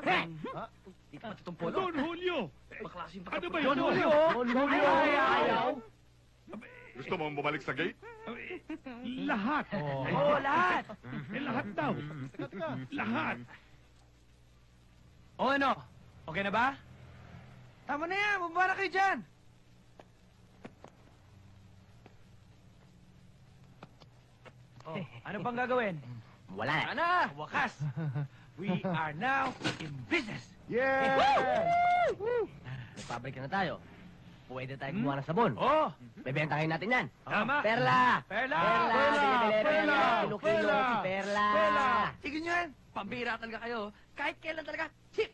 Dito ba itong polo? Don Julio! Baklasing Ano ba Don yun? Julio! Don Julio! Ayaw! Gusto mong bumalik sa gate? Lahat! Oo, lahat! Eh, lahat daw! Lahat! O ano? Okay na ba? Tama na yan! Bumaba na kayo dyan! Oh, ano bang gagawin? Wala na. Ana! Wakas! We are now in business! Nagpabalik na tayo. Pwede tayo gumawa ng sabon. Oh! Bebentahin natin yan. Tama! Perla! Perla! Perla! Perla! Kilo-kilo. Perla! Perla! Perla! Tignan nyo yan! Pambira talaga kayo. Kahit kailan talaga, chip!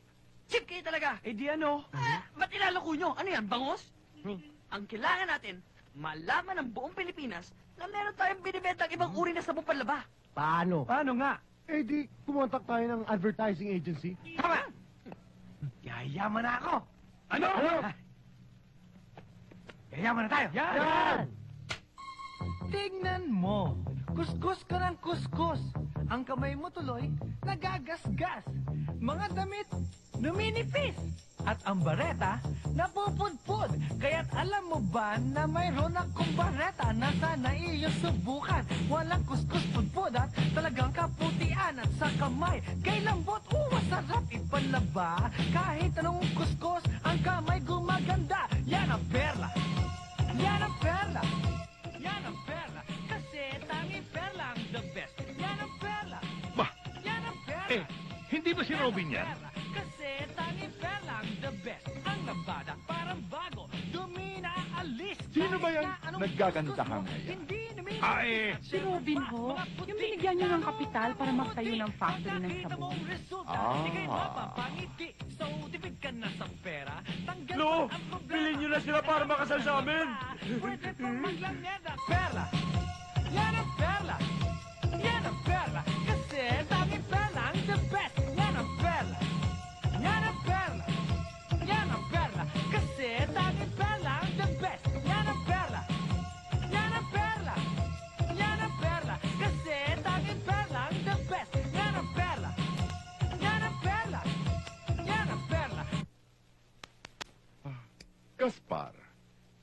Chip kayo talaga! Eh di ano? Ah, ba't ilalako nyo? Ano yan, bangos? Ang kailangan natin, malaman ng buong Pilipinas na meron tayong binibentang ibang uri na sabong panlaba. Paano? Paano nga? Eh di, kumontak tayo ng advertising agency. Tama! Yayaman na ako! Ano? Yayaman na tayo! Yan! Tingnan mo! Kuskus ka ng kuskus! Ang kamay mo tuloy, nagagasgas! Mga damit, numinipis! At ang bareta, napupudpud! Kaya't alam mo ba na mayroon akong bareta na sana iyong subukan? Walang kuskus pudpud at talagang kaputian at sa kamay, kay lambot, uh, masarap ipanlaba! Kahit anong kuskus, ang kamay gumaganda! Yan ang perla! Yan ang perla! Yan ang perla! Kasi tanging perla ang the best! Yan ang perla! Bah! Yan ang perla! Eh, hindi ba si Robin yan? Perla, Kasi tanging perla ang the best! Ang lambada parang bago! Dumi na alis! Sino ba yan Kahit na anong naggagandahan gusto mo, ngayon? Hindi namin... Eh, Si Robin ho, yung binigyan niyo ng kapital para magtayo ng factory ng sabon. Ah. Ka problema. bilhin niyo na sila para makasal sa amin. Pwede pong maglangeda. Perla! Yan ang perla! Yan ang perla! Kasi dami Gaspar,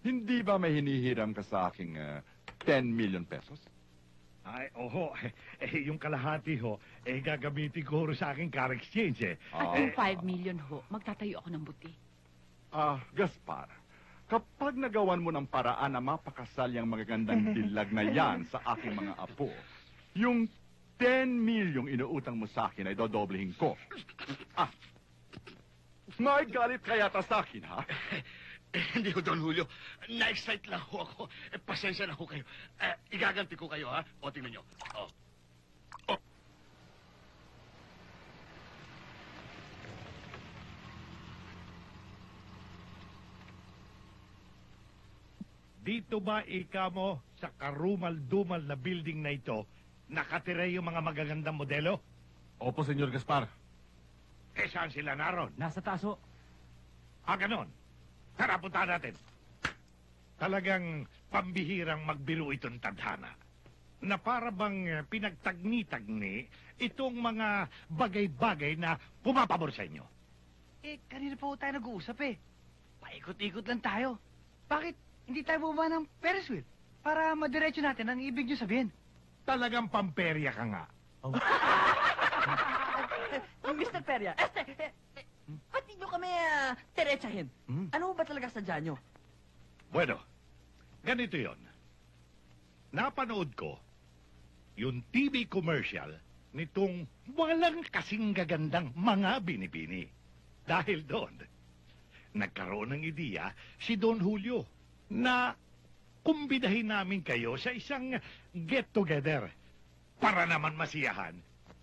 hindi ba may hinihiram ka sa aking ah, 10 million pesos? Ay, oho. Eh, yung kalahati ho, eh, gagamitin ko rin sa aking car exchange, eh. At Ah. yung 5 million ho, magtatayo ako ng buti. Ah, Gaspar, kapag nagawan mo ng paraan na mapakasal yung magagandang dilag na yan sa aking mga apo, yung 10 milyong inuutang mo sa akin ay dodoblehin ko. Ah, may galit kaya ta sa akin, ha? Hindi ho, Don Julio. Na-excite lang ho ako. Eh, pasensya na ho kayo. Eh, igaganti ko kayo, ha? O, tingnan nyo. O. Dito ba ika mo sa karumal-dumal na building na ito nakatira yung mga magagandang modelo? Opo, Senyor Gaspar. Eh, saan sila naroon? Nasa taso. Ah, ganon. Tara, punta natin. Talagang pambihirang magbiro itong tadhana. Na para bang eh, pinagtagni-tagni itong mga bagay-bagay na pumapabor sa inyo. Eh, kanina pa ho tayo nag-uusap eh. Paikot-ikot lang tayo. Bakit hindi tayo bumaba ng Ferris wheel? Para madiretso natin ang ibig niyo sabihin. Talagang pamperya ka nga. Mr. Peria, este, eh, eh, ba't di nyo kami uh, teretsahin? Ano ba talaga sadya nyo? Bueno, ganito yon. Napanood ko yung TV commercial nitong walang kasing gagandang mga binibini. Dahil doon, nagkaroon ng ideya si Don Julio na kumbidahin namin kayo sa isang get-together para naman masiyahan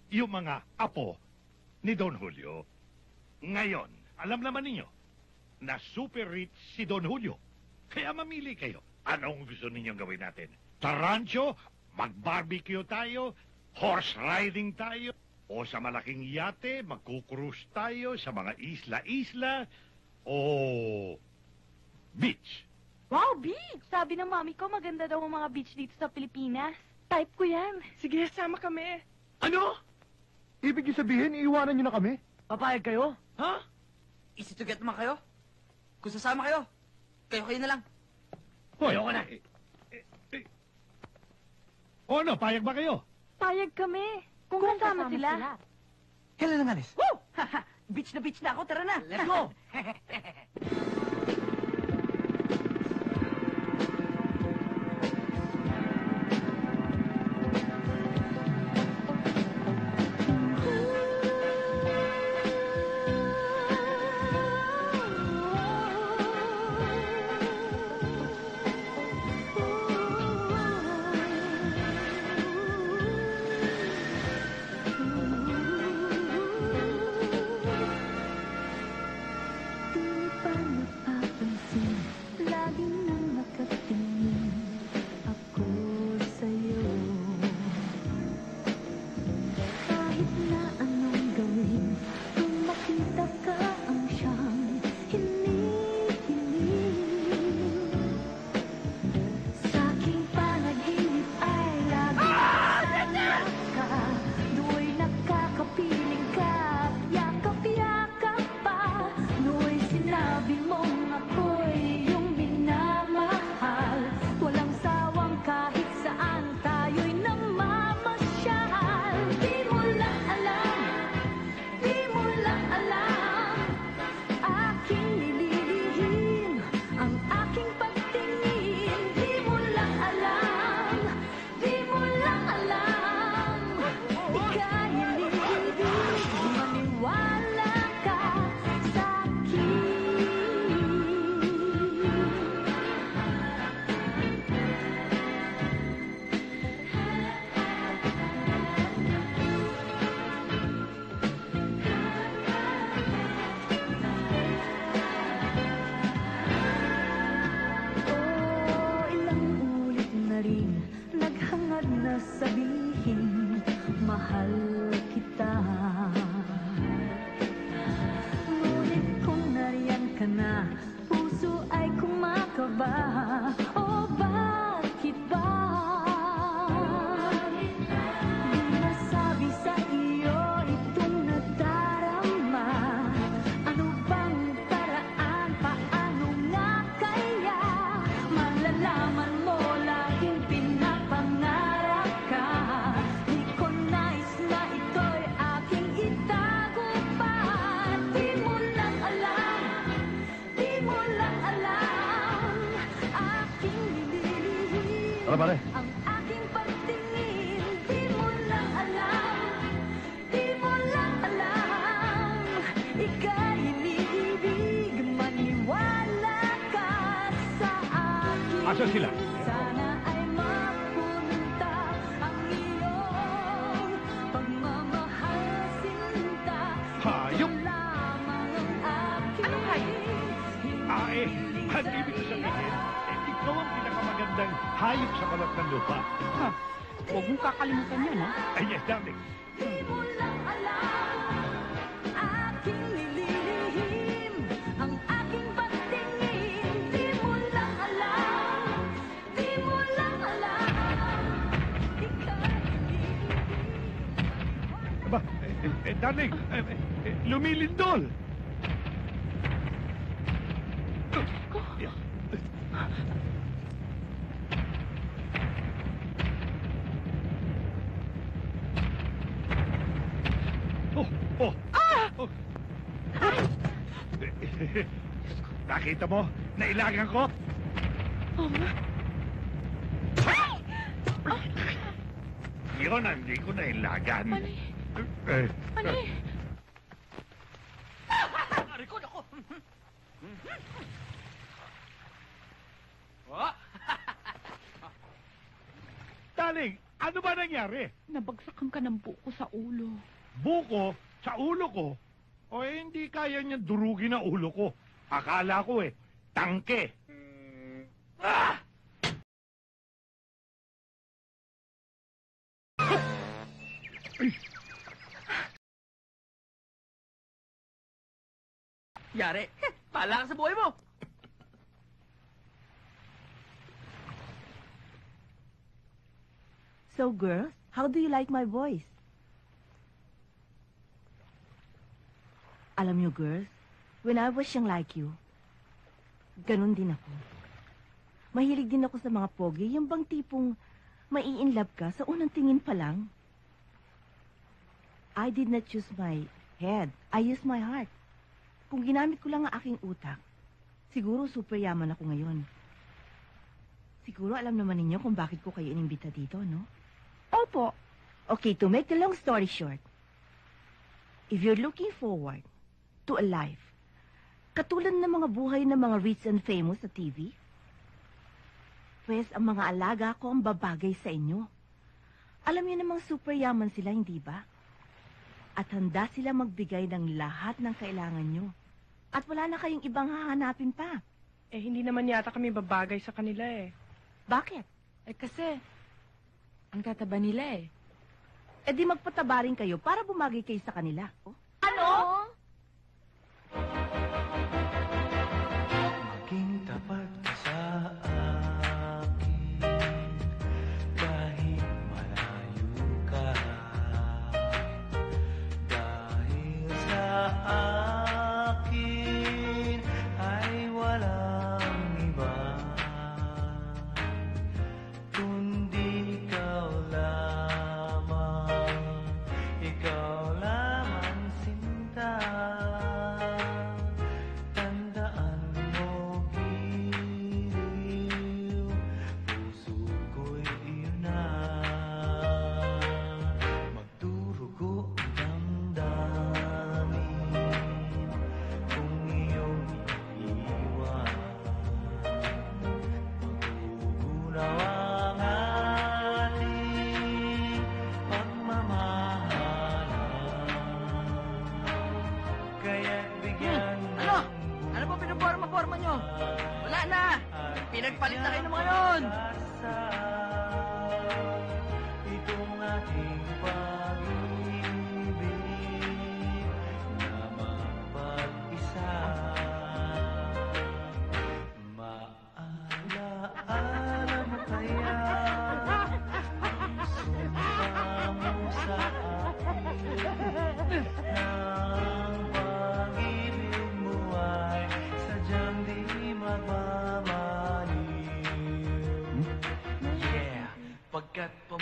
yung mga apo ni Don Julio. Ngayon, alam naman ninyo na super rich si Don Julio. Kaya mamili kayo. Anong gusto ninyong gawin natin? Sa rancho, mag-barbecue tayo, horse riding tayo, o sa malaking yate, magkukrus tayo sa mga isla-isla, o beach. Wow, beach! Sabi ng mami ko, maganda daw ang mga beach dito sa Pilipinas. Type ko yan. Sige, sama kami. Ano? Ibig niyo sabihin, iiwanan niyo na kami? Papayag kayo? Ha? Easy to get naman kayo? Kung sasama kayo, kayo-kayo na lang. Hoy, Ayoko na. O ano, payag ba kayo? Payag kami. Kung, kasama, sila. Kailan ang alis? Woo! beach na beach na ako, tara na. Let's go! Nakita mo? Nailagan ko? Yun, hindi ko nailagan. Eh, Ano eh? Record ako! Oh! Ano ba nangyari? Nabagsakan ka ng buko sa ulo. Buko sa ulo ko? O eh, hindi kaya niya durugin ang ulo ko. Akala ko eh, tangke. Ah! Yari, pala ka sa buhay mo. So girls, how do you like my voice? Alam niyo girls, when I was young like you, ganun din ako. Mahilig din ako sa mga pogi, yung bang tipong mai-inlove ka sa unang tingin pa lang. I did not choose my head. I used my heart. Kung ginamit ko lang ang aking utak, siguro super yaman ako ngayon. Siguro alam naman ninyo kung bakit ko kayo inimbita dito, no? Opo. Okay, to make the long story short, if you're looking forward to a life katulad ng mga buhay ng mga rich and famous sa TV, pues ang mga alaga ko ang babagay sa inyo. Alam niyo namang super yaman sila, hindi ba? At handa sila magbigay ng lahat ng kailangan nyo. At wala na kayong ibang hahanapin pa. Eh, hindi naman yata kami babagay sa kanila eh. Bakit? Eh kasi, ang tataba nila eh. Eh di magpataba rin kayo para bumagay kayo sa kanila. Oh.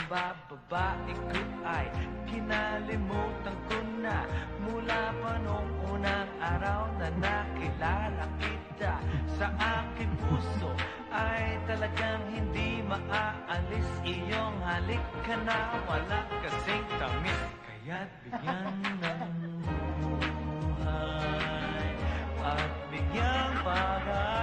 Pagkat pambababae ko ay kinalimutan ko na. Mula pa nung unang araw na nakilala kita Sa aking puso ay talagang hindi maaalis. Iyong halik ka na wala kasing tamis. Kaya't bigyan ng buhay At bigyang pag-asa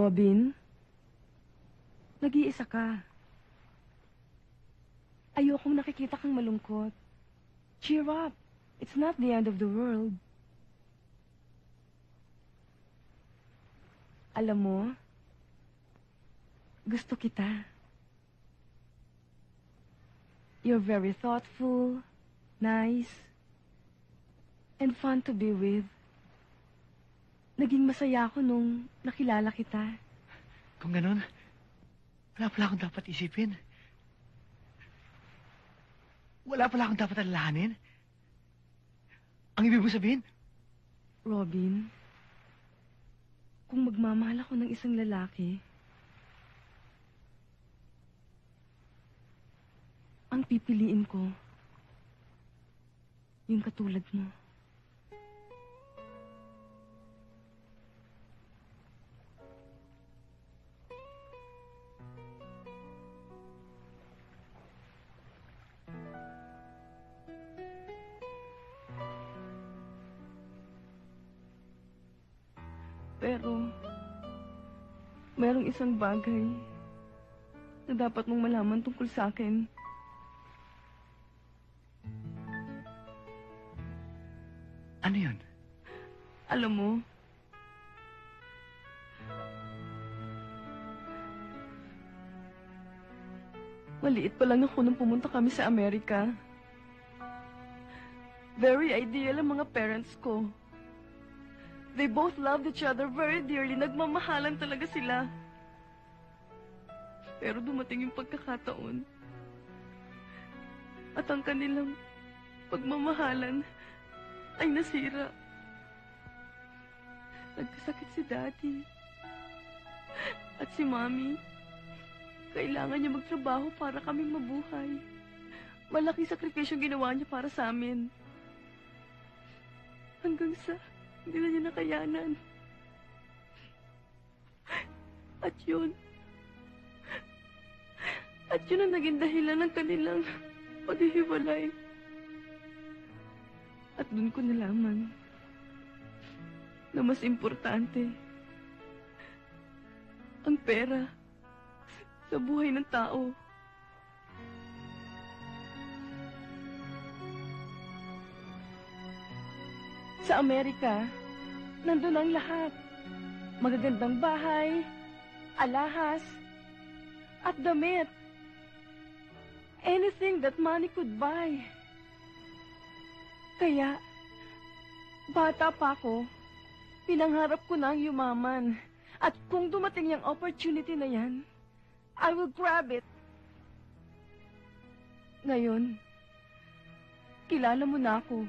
Robin, nag-iisa ka. Ayokong nakikita kang malungkot. Cheer up. It's not the end of the world. Alam mo, gusto kita. You're very thoughtful, nice, and fun to be with. Naging masaya ako nung nakilala kita. Kung ganun, wala pala akong dapat isipin. Wala pala akong dapat alalahanin. Ang ibig mo sabihin, Robin, kung magmamahal ako ng isang lalaki, ang pipiliin ko, yung katulad mo. Pero, merong isang bagay na dapat mong malaman tungkol sa akin. Ano yun? Alam mo, maliit pa lang ako nung pumunta kami sa Amerika. Very ideal ang mga parents ko. They both loved each other very dearly. Nagmamahalan talaga sila. Pero dumating yung pagkakataon. At ang kanilang pagmamahalan ay nasira. Nagkasakit si Daddy. At si Mommy. Kailangan niya magtrabaho para kaming mabuhay. Malaking sakripisyo ginawa niya para sa amin. Hanggang sa hindi na niya nakayanan. At yun, at yun ang naging dahilan ng kanilang paghihiwalay. At dun ko nalaman na mas importante ang pera sa buhay ng tao. Sa Amerika, nandun ang lahat. Magagandang bahay, alahas, at damit. Anything that money could buy. Kaya, bata pa ako, pinangharap ko na ang yumaman. At kung dumating yung opportunity na yan, I will grab it. Ngayon, kilala mo na ako.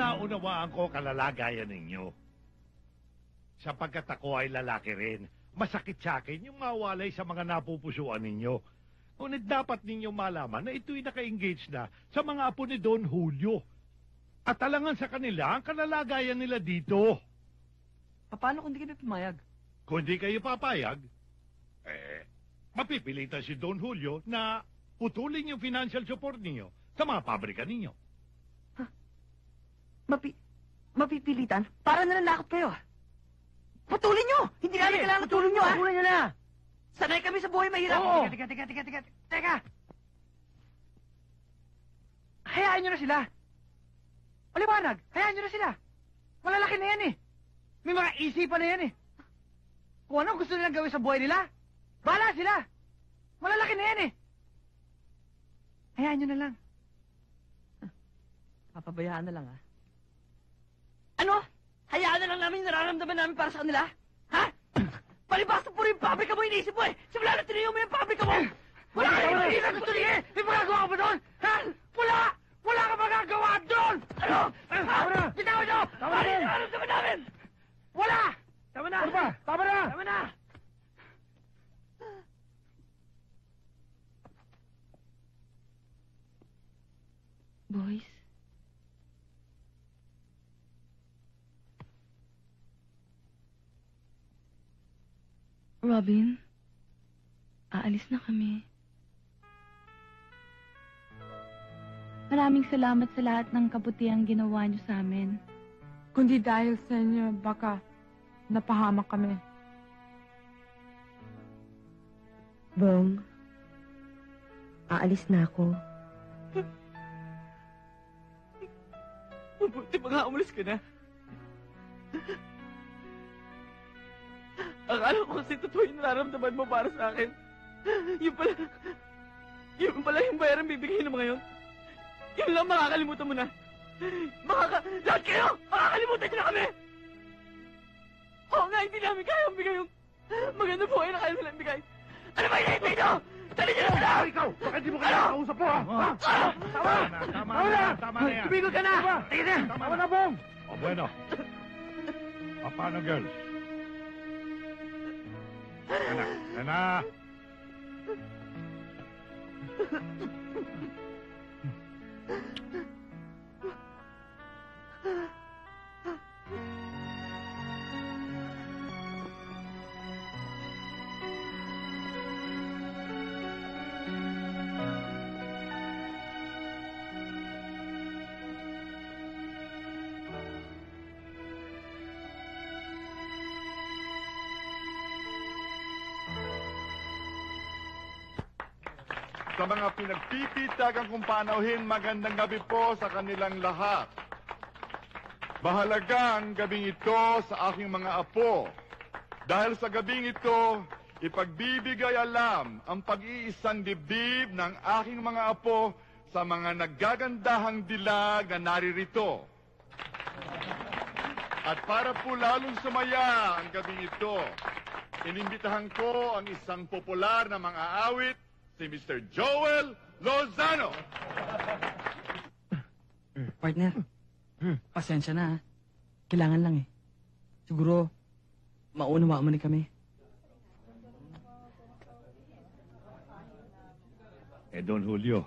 Naunawaan ko kalalagayan ninyo. Sapagkat ako ay lalaki rin, masakit sa akin yung mawalay sa mga napupusuan ninyo. Ngunit dapat ninyo malaman na ito'y naka-engage na sa mga apo ni Don Julio. At alangan sa kanila ang kalalagayan nila dito. Paano kung di kami pumayag? Kung di kayo papayag, eh, mapipilitan si Don Julio na putulin yung financial support ninyo sa mga pabrika ninyo. Mapi... Mapipilitan? Para nananakot kayo. Putulin nyo! Hindi namin kailangan putulin tulong nyo, ha? putulin nyo na! Sanay kami sa buhay mahirap. Oo. Teka, teka, teka, teka, teka! Hayaan nyo na sila! Maliwanag, hayaan nyo na sila! Malalaki na yan eh! May mga isipan na yan eh! Kung anong gusto nilang gawin sa buhay nila, bahala sila! Malalaki na yan eh! Hayaan nyo na lang. Papabayaan na lang, ah. Ano? Hayaan na lang namin yung nararamdaman namin para sa kanila? Ha? Palibasa po rin yung pabrika mo, iniisip mo eh! Simula na tinayo mo yung pabrika mo! Wala ka na. hindi na gusto niya! May magagawa ka ba doon? Ha? Wala! Wala ka magagawa doon! Ano? Tama na! Bitawan nyo! Tama Ano na! yung nararamdaman namin? Wala! Tama na! Ano ba? Tama na! Tama na! Boys? Robin? Aalis na kami. Maraming salamat sa lahat ng kabutihang ginawa niyo sa amin. Kundi dahil sa inyo, baka napahamak kami. Bong, aalis na ako. Mabuti mga umalis ka na. Akala ko kasi totoo yung nararamdaman mo para sa akin. Yung pala, yung pala yung bayaran bibigay ng mga yun. Yun lang makakalimutan mo na. Makaka... Lahat kayo! Makakalimutan niyo na kami! Oo nga, hindi namin kaya ang bigay yung maganda buhay na kaya nilang bigay. Ano ba hinihintay niyo? Dali niyo na sila! Ikaw! Baka di mo kaya nakausap po, ha? Tama na, tama na yan, tama na yan. Tumigil ka na! Tingin na! Tama na, Bong! O, bueno. Paano, girls? Ana, ana. Sa mga pinagpipitagang kong panauhin, magandang gabi po sa kanilang lahat. Mahalagang gabing ito sa aking mga apo. Dahil sa gabing ito, ipagbibigay alam ang pag-iisang dibdib ng aking mga apo sa mga naggagandahang dilag na naririto. At para po lalong sumaya ang gabing ito, inimbitahan ko ang isang popular na mga awit, si Mr. Joel Lozano. Partner, pasensya na ha. Kailangan lang eh. Siguro, maunawaan mo ni kami. Eh, Don Julio,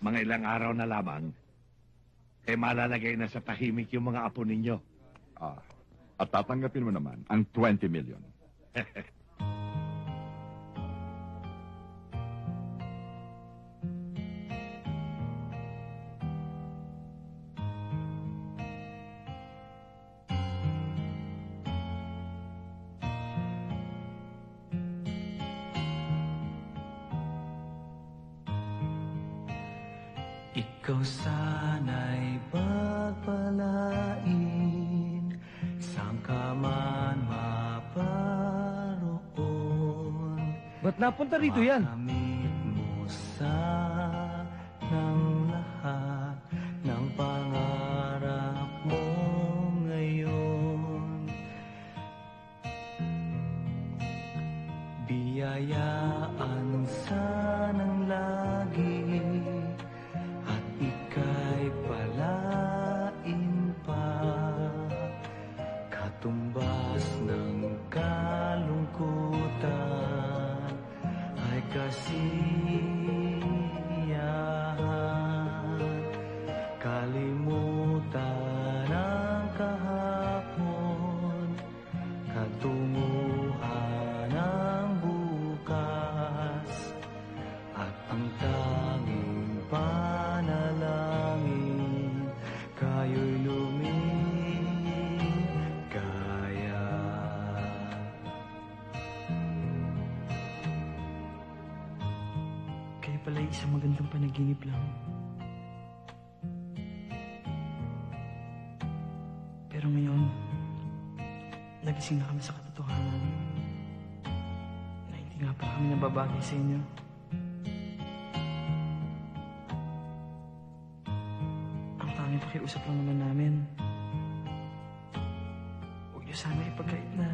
mga ilang araw na lamang, eh malalagay na sa tahimik yung mga apo ninyo. Ah, at tatanggapin mo naman ang 20 million. Ba't napunta rito yan? Ay kasiyahan nagising na kami sa katotohanan na hindi nga pala kami nababagay sa inyo. Ang tanging pakiusap lang naman namin. Huwag niyo sana ipagkait na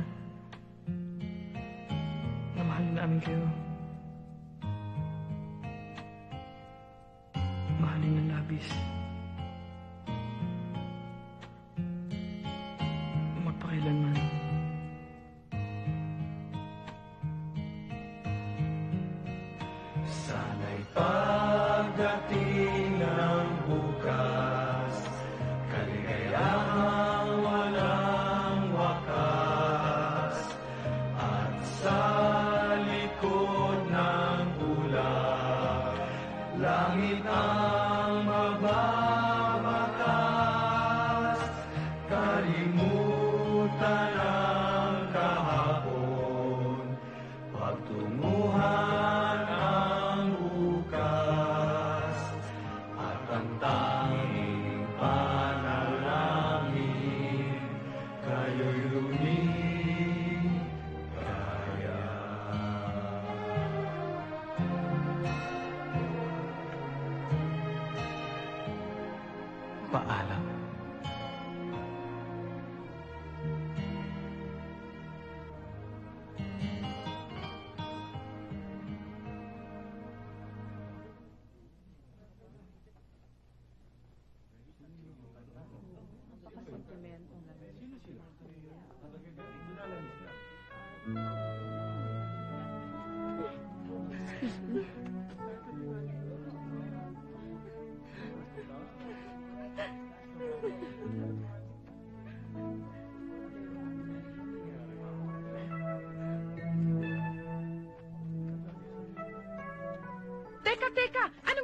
na mahal namin kayo.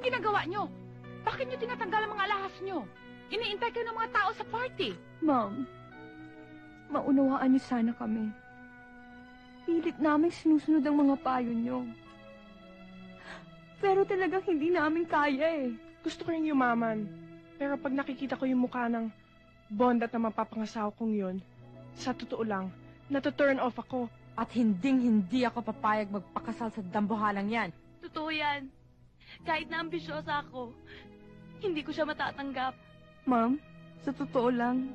Ginagawa nyo? Bakit nyo tinatanggal ang mga alahas nyo? Iniintay kayo ng mga tao sa party. Ma'am, maunawaan niyo sana kami. Pilit namin sinusunod ang mga payo niyo. Pero talagang hindi namin kaya eh. Gusto ko rin yumaman. Pero pag nakikita ko yung mukha ng bond at na mapapangasawa kong yun, sa totoo lang, nato-turn off ako. At hinding-hindi ako papayag magpakasal sa dambuhalang yan. Totoo yan. Kahit na ambisyosa ako, hindi ko siya matatanggap. Ma'am, sa totoo lang,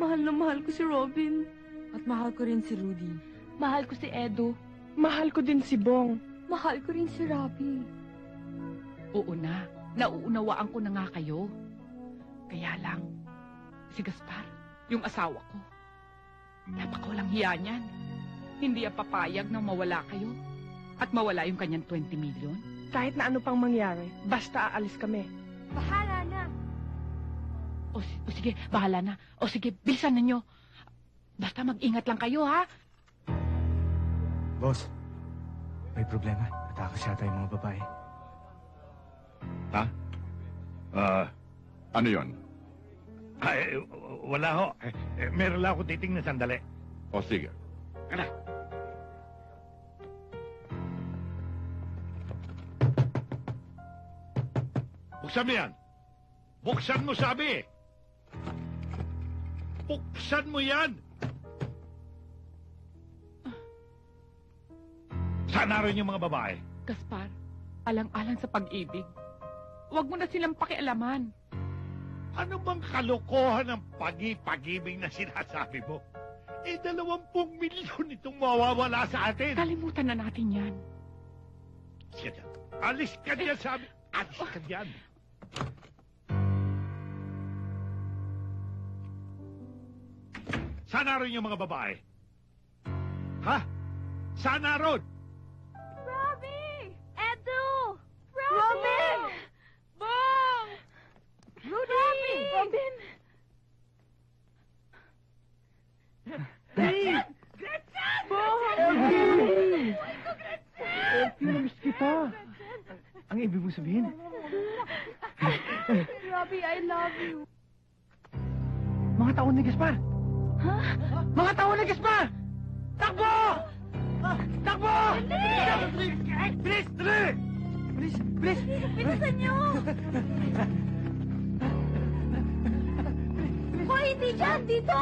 mahal na mahal ko si Robin. At mahal ko rin si Rudy. Mahal ko si Edo. Mahal ko din si Bong. Mahal ko rin si Robbie. Oo na. Nauunawaan ko na nga kayo. Kaya lang, si Gaspar, yung asawa ko, napakawalang hiya niyan. Hindi ang papayag na mawala kayo at mawala yung kanyang 20 million. Kahit na ano pang mangyari, basta aalis kami. Bahala na. O, si- o sige, bahala na. O sige, bilisan ninyo. Basta mag-ingat lang kayo, ha? Boss, may problema. Atakas yata yung mga babae. Ha? Ah, ano yon? Ay, wala ho. Eh, eh, meron lang ako titingnan sandali. O sige. Ano? Buksan mo yan. Buksan mo sabi. Buksan mo yan. Saan naroon yung mga babae? Gaspar, alang-alang sa pag-ibig. Huwag mo na silang pakialaman. Ano bang kalokohan ng pagi-pag-ibig na sinasabi mo? Eh, dalawampung milyon itong mawawala sa atin. Kalimutan na natin yan. Ka dyan. Alis ka dyan, sabi. Alis ka dyan. Saan naroon yung mga babae? Ha? Saan naroon? Robbie! Edo! Robin! Bong! Rudy! Robin! Hey! Gretchen! Bong! Gretchen! Elfie, namiss kita. Ang ibig mo sabihin? Robbie, I love you. Mga taon ni Gaspar! Ha? Mga taon ni Gaspar! Takbo! Takbo! Bilis! Bilis! Bilis! Bilis! Bilisan niyo! Hoy, hindi dyan! Dito!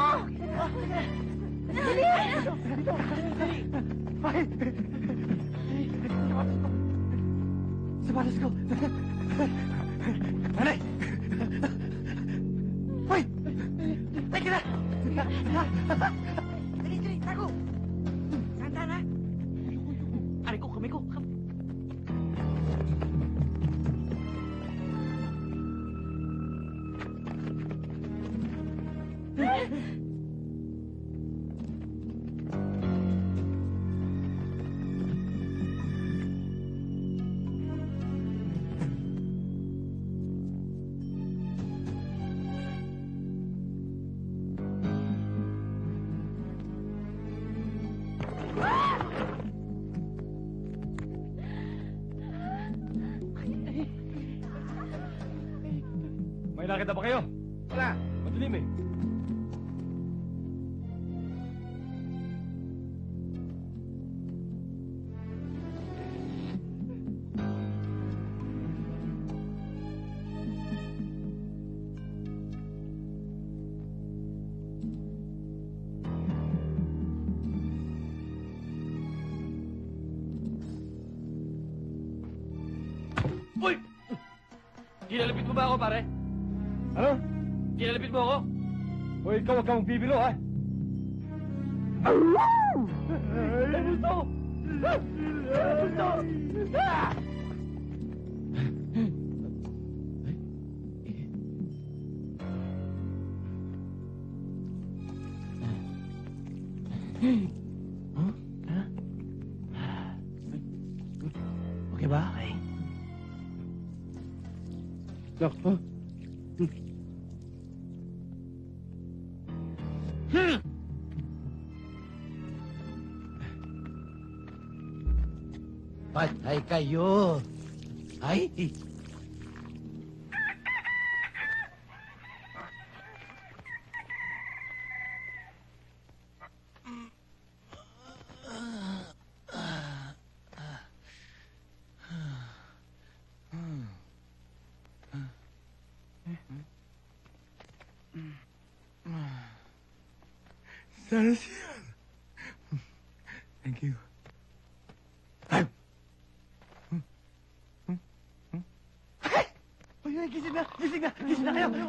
Dali! Ay! Sapatos ko! Anay! Hoy! Teka na! May nakita ba kayo? Wala. Madilim eh. O ikaw huwag よはいい。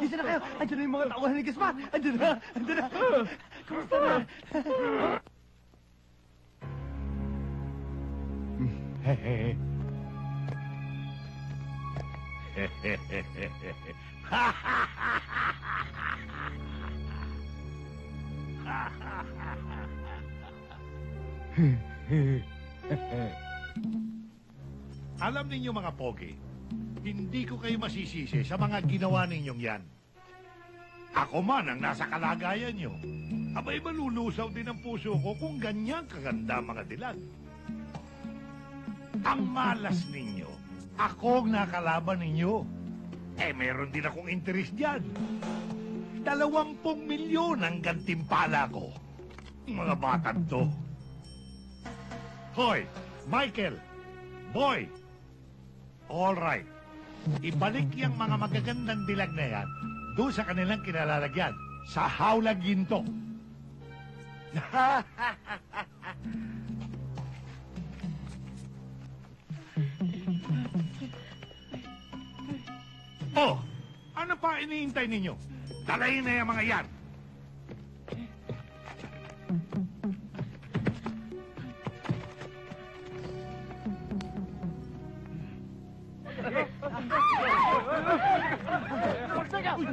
Gising na kayo. Andiyan na yung mga tauhan ni Gaspa. Andiyan na, andiyan na. Kamusta na? Alam ninyo mga pogi, hindi ko kayo masisisi sa mga ginawa ninyong yan. Ako man ang nasa kalagayan nyo. Abay malulusaw din ang puso ko kung ganyan kaganda mga dilag. Ang malas ninyo, ako ang nakalaban ninyo. Eh, meron din akong interest dyan. Dalawampung milyon ang gantimpala ko. Mga batang to. Hoy, Michael, Boy, all right. Ibalik yung mga magagandang dilag na yan doon sa kanilang kinalalagyan, sa hawlag ginto. oh, ano pa iniintay ninyo? Dalayin na yung mga yan. Oh,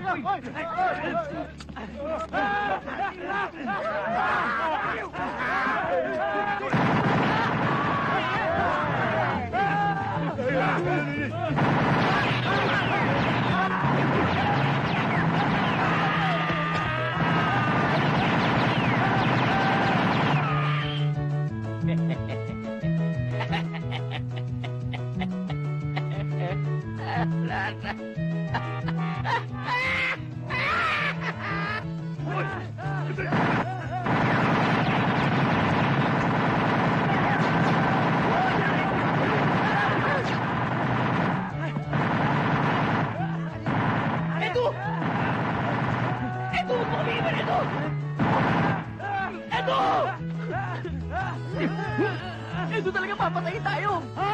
papatayin tayo! Ha?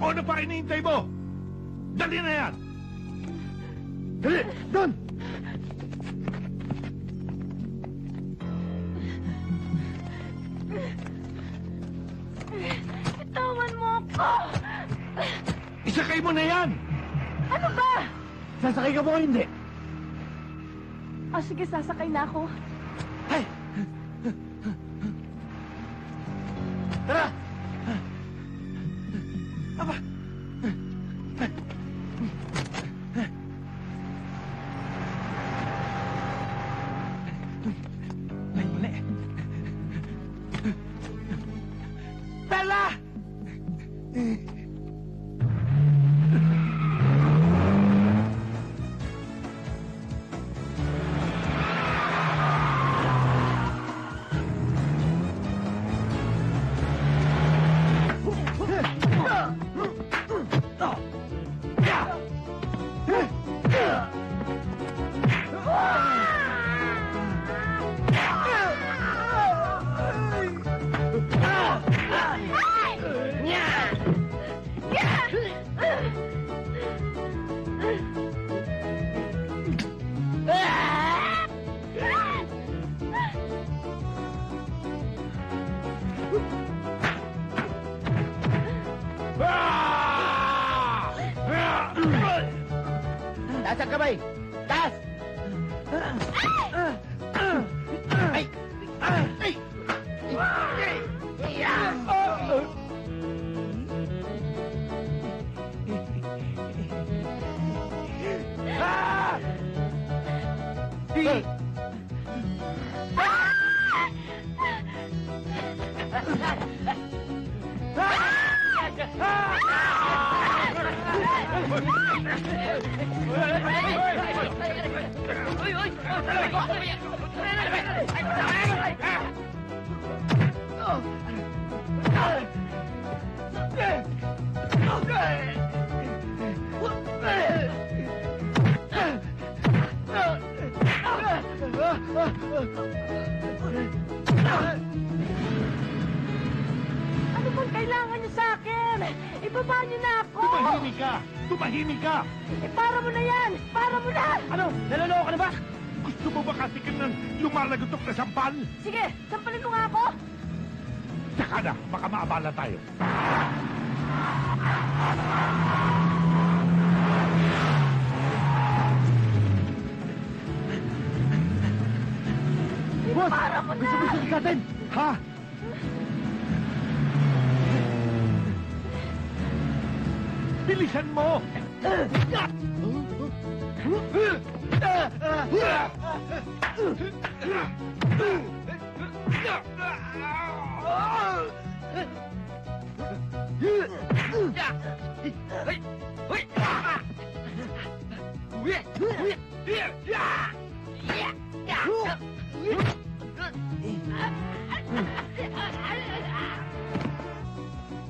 O ano pa iniintay mo? Dali na yan! Dali! Doon! Bitawan mo ako! Isakay mo na yan! Ano ba? Sasakay ka mo o hindi? Ah, sige, sasakay na ako. Tara!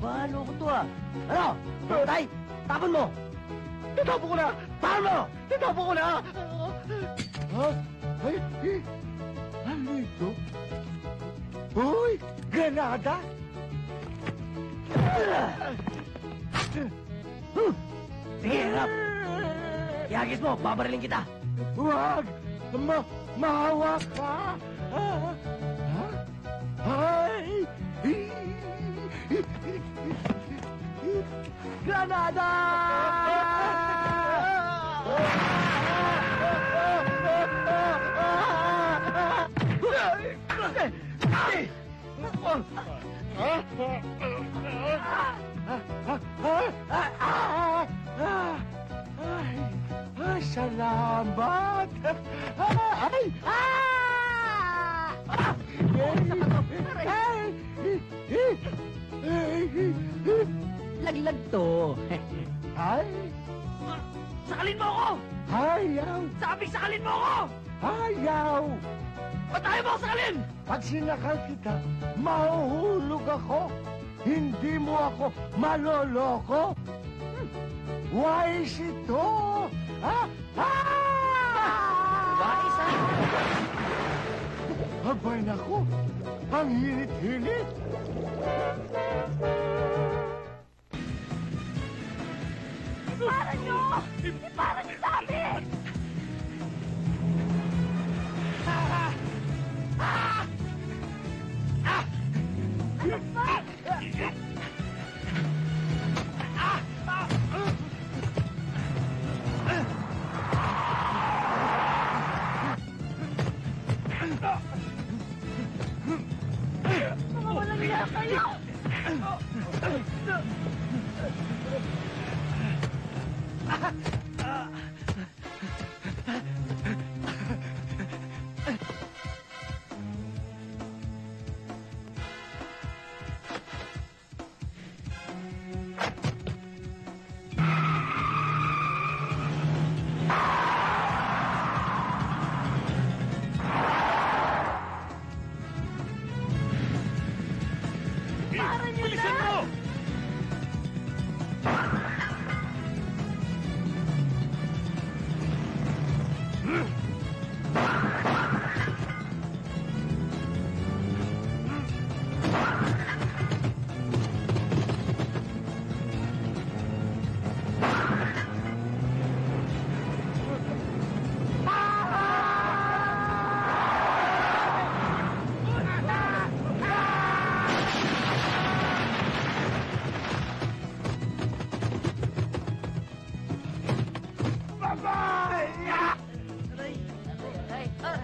Paano ko to ah? Ano? Patay? Tapon mo! Titapo ko na! Tapon mo! Titapo ko na! Ha? Ay, eh, ano ito? Uy! Granada! Sige, harap! Iagis mo, babarilin kita! Huwag! Ma mahawa ka! Ah, ah, Ay! Granada! Ay, salamat! Ay! Laglag to. Ay! Sakalin mo ako! Ayaw! Sabi sakalin mo ako! Ayaw! Ba't tayo mo sakalin? Pag sinakal kita, mahuhulog ako. Hindi mo ako maloloko. Wise ito! Ah! Ah! Ha? Abay nako, ang hinit-hinit. Para nyo! Para nyo sa amin! Ah! Ah! Ah! ah! Ano Yeah.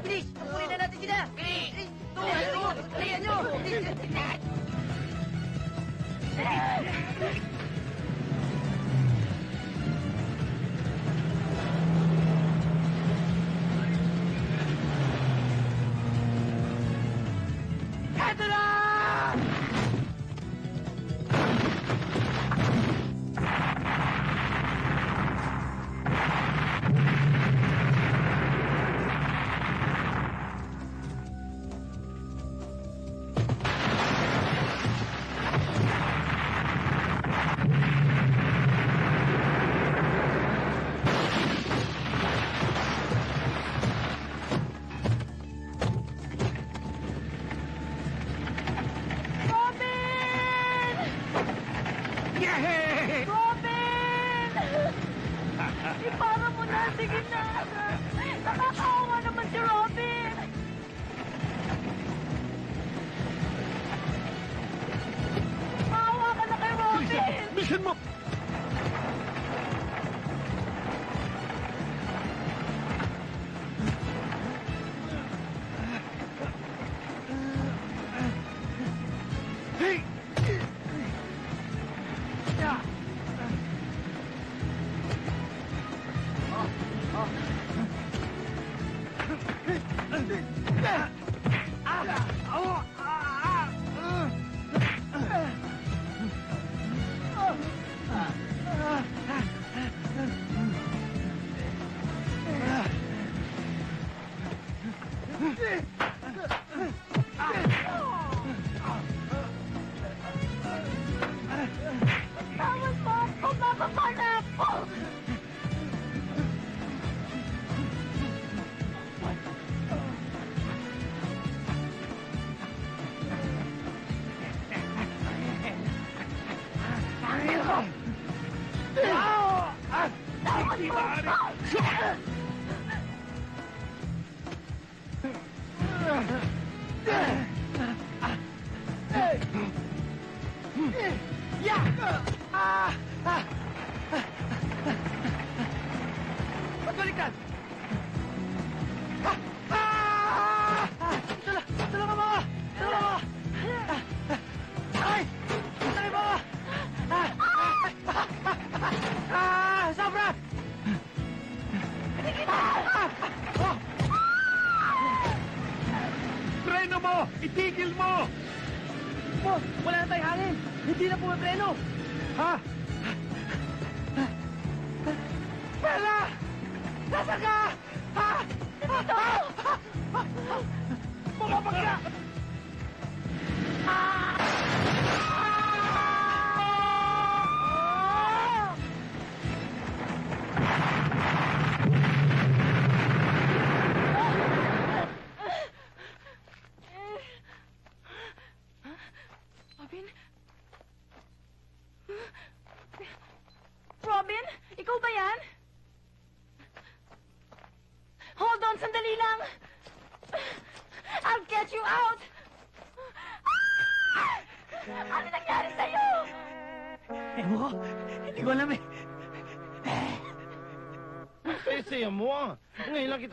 Bilis! Tuloy na natin sila! Bilis! Tuloy! Tuloy! Tuloy! Tuloy! Tuloy!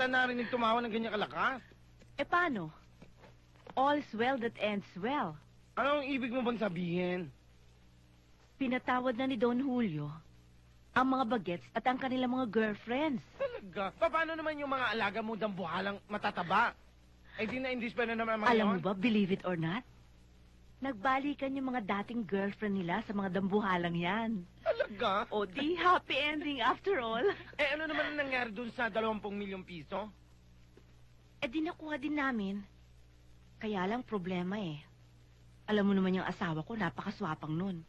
kita narinig tumawa ng ganyan kalakas. E paano? All's well that ends well. Anong ibig mo bang sabihin? Pinatawad na ni Don Julio ang mga bagets at ang kanilang mga girlfriends. Talaga? Paano naman yung mga alaga mo dambuhalang matataba? Eh di na-indis pa na naman mga Alam mo ba, believe it or not, nagbalikan yung mga dating girlfriend nila sa mga dambuhalang yan. Talaga? O di, happy ending after all. Eh ano naman ang nangyari dun sa 20 milyong piso? Eh di nakuha din namin. Kaya lang problema eh. Alam mo naman yung asawa ko, napakaswapang nun.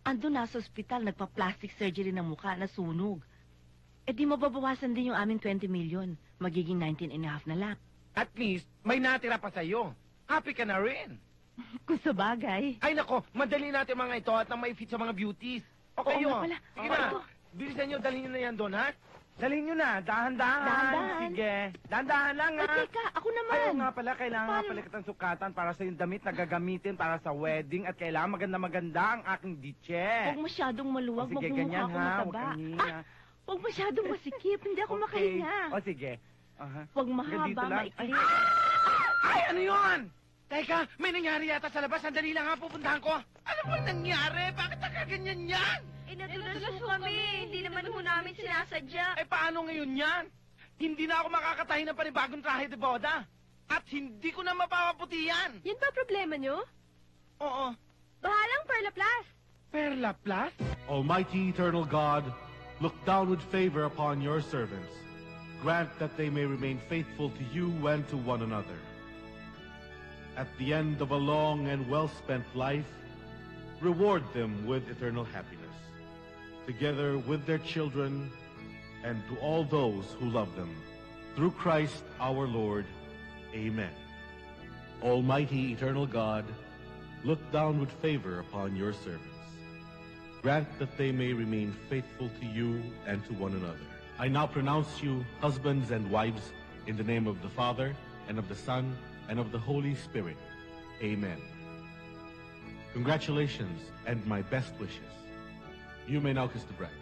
Ando na sa ospital, nagpa-plastic surgery ng mukha, nasunog. Eh di mababawasan din yung aming 20 million. Magiging 19 and a half na lang. At least, may natira pa sa'yo. Happy ka na rin. Kung sa bagay. Ay nako, madali natin mga ito at nang may fit sa mga beauties. O Oo kayo, nga pala. sige Oo. na. Bilisan nyo, dalhin nyo na yan doon, ha? Dalhin nyo na, dahan-dahan. Dahan-dahan. Sige, dahan-dahan lang, ha? Ay, teka, ako naman. Ayaw nga pala, kailangan nga Paano? pala kitang sukatan para sa yung damit na gagamitin para sa wedding at kailangan maganda-maganda ang aking ditche. Huwag masyadong maluwag, O, sige, magmumukha ganyan, ako ha? Huwag mataba. hihinga. Ah, huwag masyadong masikip, hindi ako Okay. makahinga. O, sige. Aha. Huwag Hanggang dito mahaba, lang. maikli. Ay, ano yun? Teka, may nangyari yata sa labas. Sandali lang ha, pupuntahan ko. Ano ba nangyari? Bakit nakaganyan yan? Eh, natulala po kami. Hindi naman ho namin sinasadya. Eh, paano ngayon yan? Hindi na ako makakatahi ng panibagong trahe de boda. At hindi ko na mapapaputi yan. Yan ba problema nyo? Oo. Bahalang Perla Plus. Perla Plus? Almighty eternal God, look down with favor upon your servants. Grant that they may remain faithful to you and to one another. At the end of a long and well-spent life, reward them with eternal happiness, together with their children and to all those who love them. Through Christ our Lord. Amen. Almighty eternal God, look down with favor upon your servants. Grant that they may remain faithful to you and to one another. I now pronounce you husbands and wives in the name of the Father, and of the Son, and of the Holy Spirit. Amen. Congratulations and my best wishes. You may now kiss the bride.